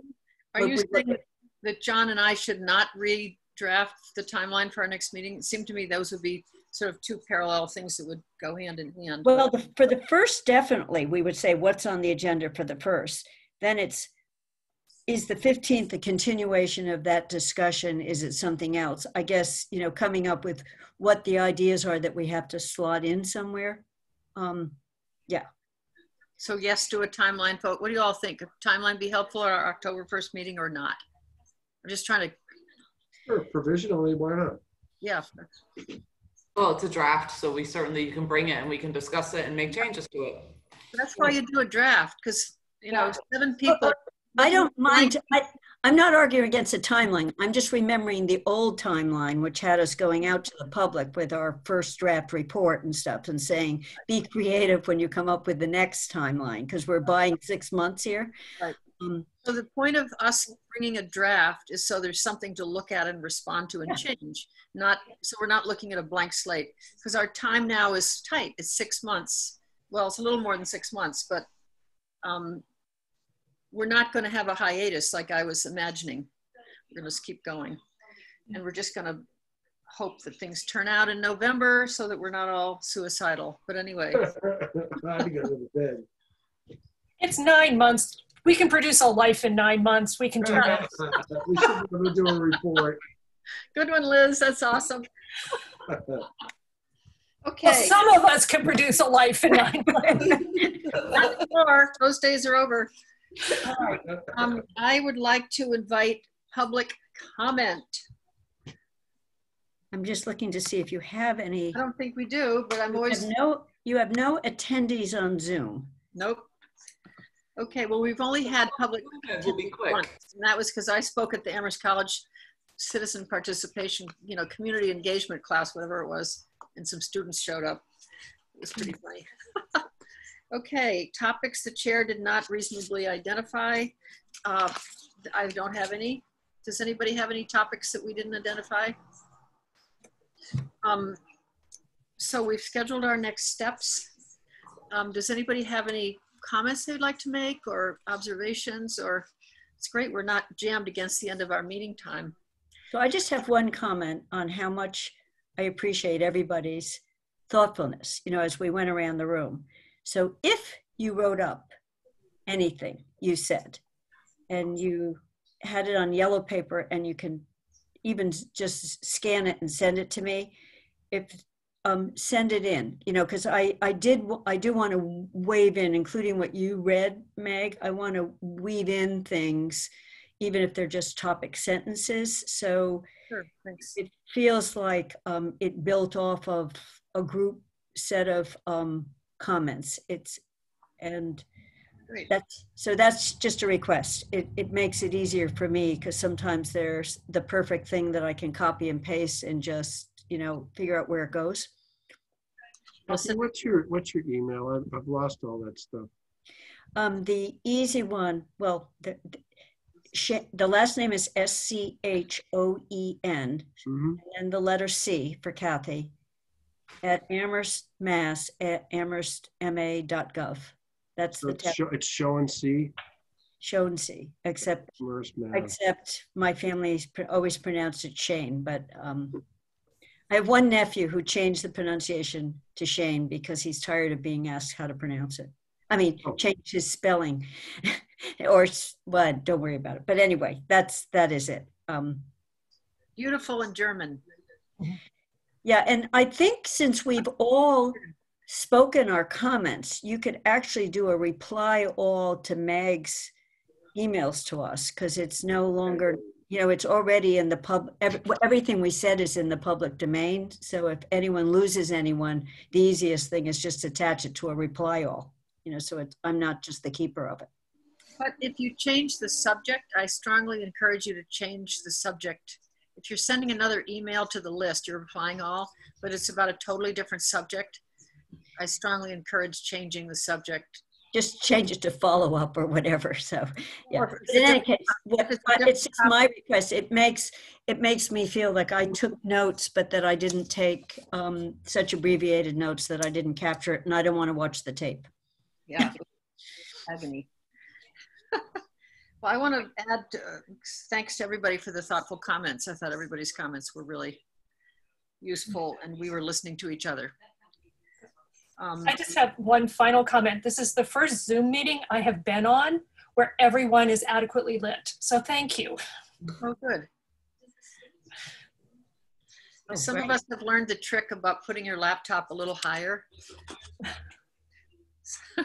Are you saying that John and I should not redraft the timeline for our next meeting? It seemed to me those would be sort of two parallel things that would go hand in hand. Well, the, for the first, definitely, we would say what's on the agenda for the first. Then it's, is the 15th a continuation of that discussion? Is it something else? I guess, you know, coming up with what the ideas are that we have to slot in somewhere. Um, yeah. So yes, do a timeline vote. What do you all think? Could Timeline be helpful at our October 1st meeting or not? I'm just trying to, Sure, provisionally, why not? yeah, Well, it's a draft, so we certainly, you can bring it and we can discuss it and make changes to it. that's why you do a draft, because, you know, seven people. I don't mind, I, I'm not arguing against the timeline. I'm just remembering the old timeline, which had us going out to the public with our first draft report and stuff and saying, be creative when you come up with the next timeline, because we're buying six months here. Right. Um, So the point of us bringing a draft is so there's something to look at and respond to and Yeah. change. Not, so we're not looking at a blank slate. Because our time now is tight. It's six months. Well, it's a little more than six months, but um, we're not going to have a hiatus like I was imagining. We're going to just keep going. And we're just going to hope that things turn out in November so that we're not all suicidal. But anyway, (laughs) I had to go to bed. It's nine months. We can produce a life in nine months. We can do that. (laughs) We should be able to do a report. good one, Liz. That's awesome. (laughs) Well, Okay. some of us can produce a life in nine months. Not anymore. Those days are over. All right. (laughs) Um, I would like to invite public comment. I'm just looking to see if you have any. I don't think we do, but I'm You always, have no, you have no attendees on Zoom. nope. Okay, well, we've only had public We'll be quick. once, and that was because I spoke at the Amherst College citizen participation, you know, community engagement class, whatever it was, and some students showed up. It was pretty funny. (laughs) Okay, topics the chair did not reasonably identify. Uh, I don't have any. Does anybody have any topics that we didn't identify? Um, So we've scheduled our next steps. Um, Does anybody have any comments they'd like to make or observations or? It's great, we're not jammed against the end of our meeting time. So I just have one comment on how much I appreciate everybody's thoughtfulness, you know, as we went around the room. So if you wrote up anything you said and you had it on yellow paper and you can even just scan it and send it to me, if um, send it in, you know, because I, I did, I do want to wave in, including what you read, Meg. I want to weave in things, even if they're just topic sentences. So Sure, it feels like um, it built off of a group set of um, comments. It's, and Great. that's, so that's just a request. It, it makes it easier for me because sometimes there's the perfect thing that I can copy and paste and just, you know, figure out where it goes. Kathy, What's your, what's your email? I've, I've lost all that stuff. Um, the easy one, well, the, the, Sh- the last name is S C H O E N, Mhm. and the letter C for Kathy at Amherst, Mass at amherstma.gov. That's So the it's tech show- It's showing C, shown C, except Merce Mass. except my family pr- always pronounced it Shane, but um, I have one nephew who changed the pronunciation to Shane because he's tired of being asked how to pronounce it. I mean, Oh. change his spelling, (laughs) or s- well, don't worry about it. But anyway, that's that is it. Um, Beautiful in German. Yeah, and I think since we've all spoken our comments, you could actually do a reply all to Meg's emails to us because it's no longer, you know, it's already in the pub. Every, everything we said is in the public domain. So if anyone loses anyone, the easiest thing is just attach it to a reply all. You know, so it's, I'm not just the keeper of it. But if you change the subject, I strongly encourage you to change the subject. If you're sending another email to the list, you're replying all, but it's about a totally different subject. I strongly encourage changing the subject. Just change it to follow up or whatever. So yeah. But it's in any case, what- it's a but different it's just my request. It makes, it makes me feel like I took notes, but that I didn't take um, such abbreviated notes that I didn't capture it, and I don't want to watch the tape. Yeah. (laughs) Agony. (laughs) Well, I want to add, uh, thanks to everybody for the thoughtful comments. I thought everybody's comments were really useful and we were listening to each other. Um, I just have one final comment. This is the first Zoom meeting I have been on where everyone is adequately lit. So thank you. Oh, good. Oh, Some of us have learned the trick about putting your laptop a little higher. (laughs)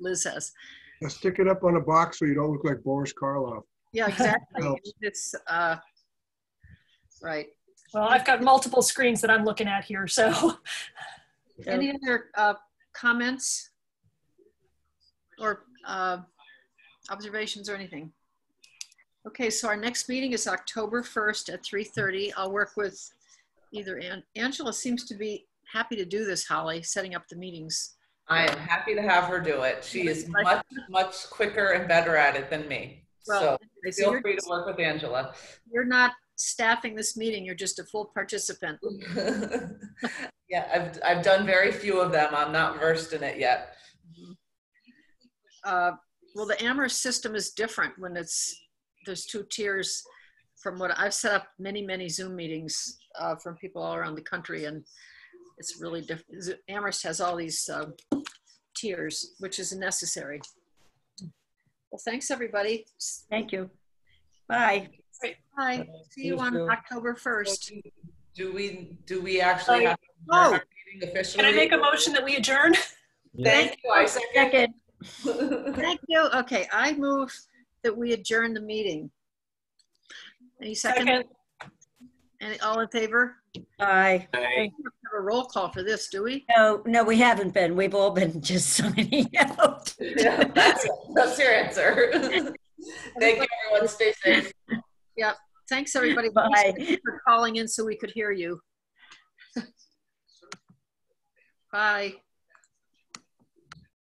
Liz has. Now Stick it up on a box so you don't look like Boris Karloff. Yeah, (laughs) exactly. Helps. It's, uh, right. Well, I've got multiple screens that I'm looking at here, so. So- (laughs) Any other uh, comments? Or uh, observations or anything? Okay, so our next meeting is October 1st at 3:30. I'll work with either, An- Angela seems to be happy to do this, Holly, setting up the meetings. I am happy to have her do it. She is much, much quicker and better at it than me. Well, So so feel you're, free to work with Angela. you're not staffing this meeting, you're just a full participant. (laughs) Yeah, I've, I've done very few of them. I'm not versed in it yet. Uh, Well, the Amherst system is different when it's, there's two tiers from what I've set up many, many Zoom meetings uh, from people all around the country and it's really different. Amherst has all these um, tiers, which is necessary. Well, thanks, everybody. Thank you. Bye. Bye. See you on you. October 1st. Do we, do we actually have Oh. our meeting officially? Can I make a motion that we adjourn? Thank you, I second. Second. Thank you. Okay, I move that we adjourn the meeting. Any second? Second. Any, all in favor? Bye. Aye. We don't have a roll call for this, do we? No, no, we haven't been. We've all been (laughs) just signing out. Yeah, That's (laughs) that's your answer. Thank you, everyone. Stay safe. Yeah. Thanks, everybody. Bye. For calling in so we could hear you. Bye.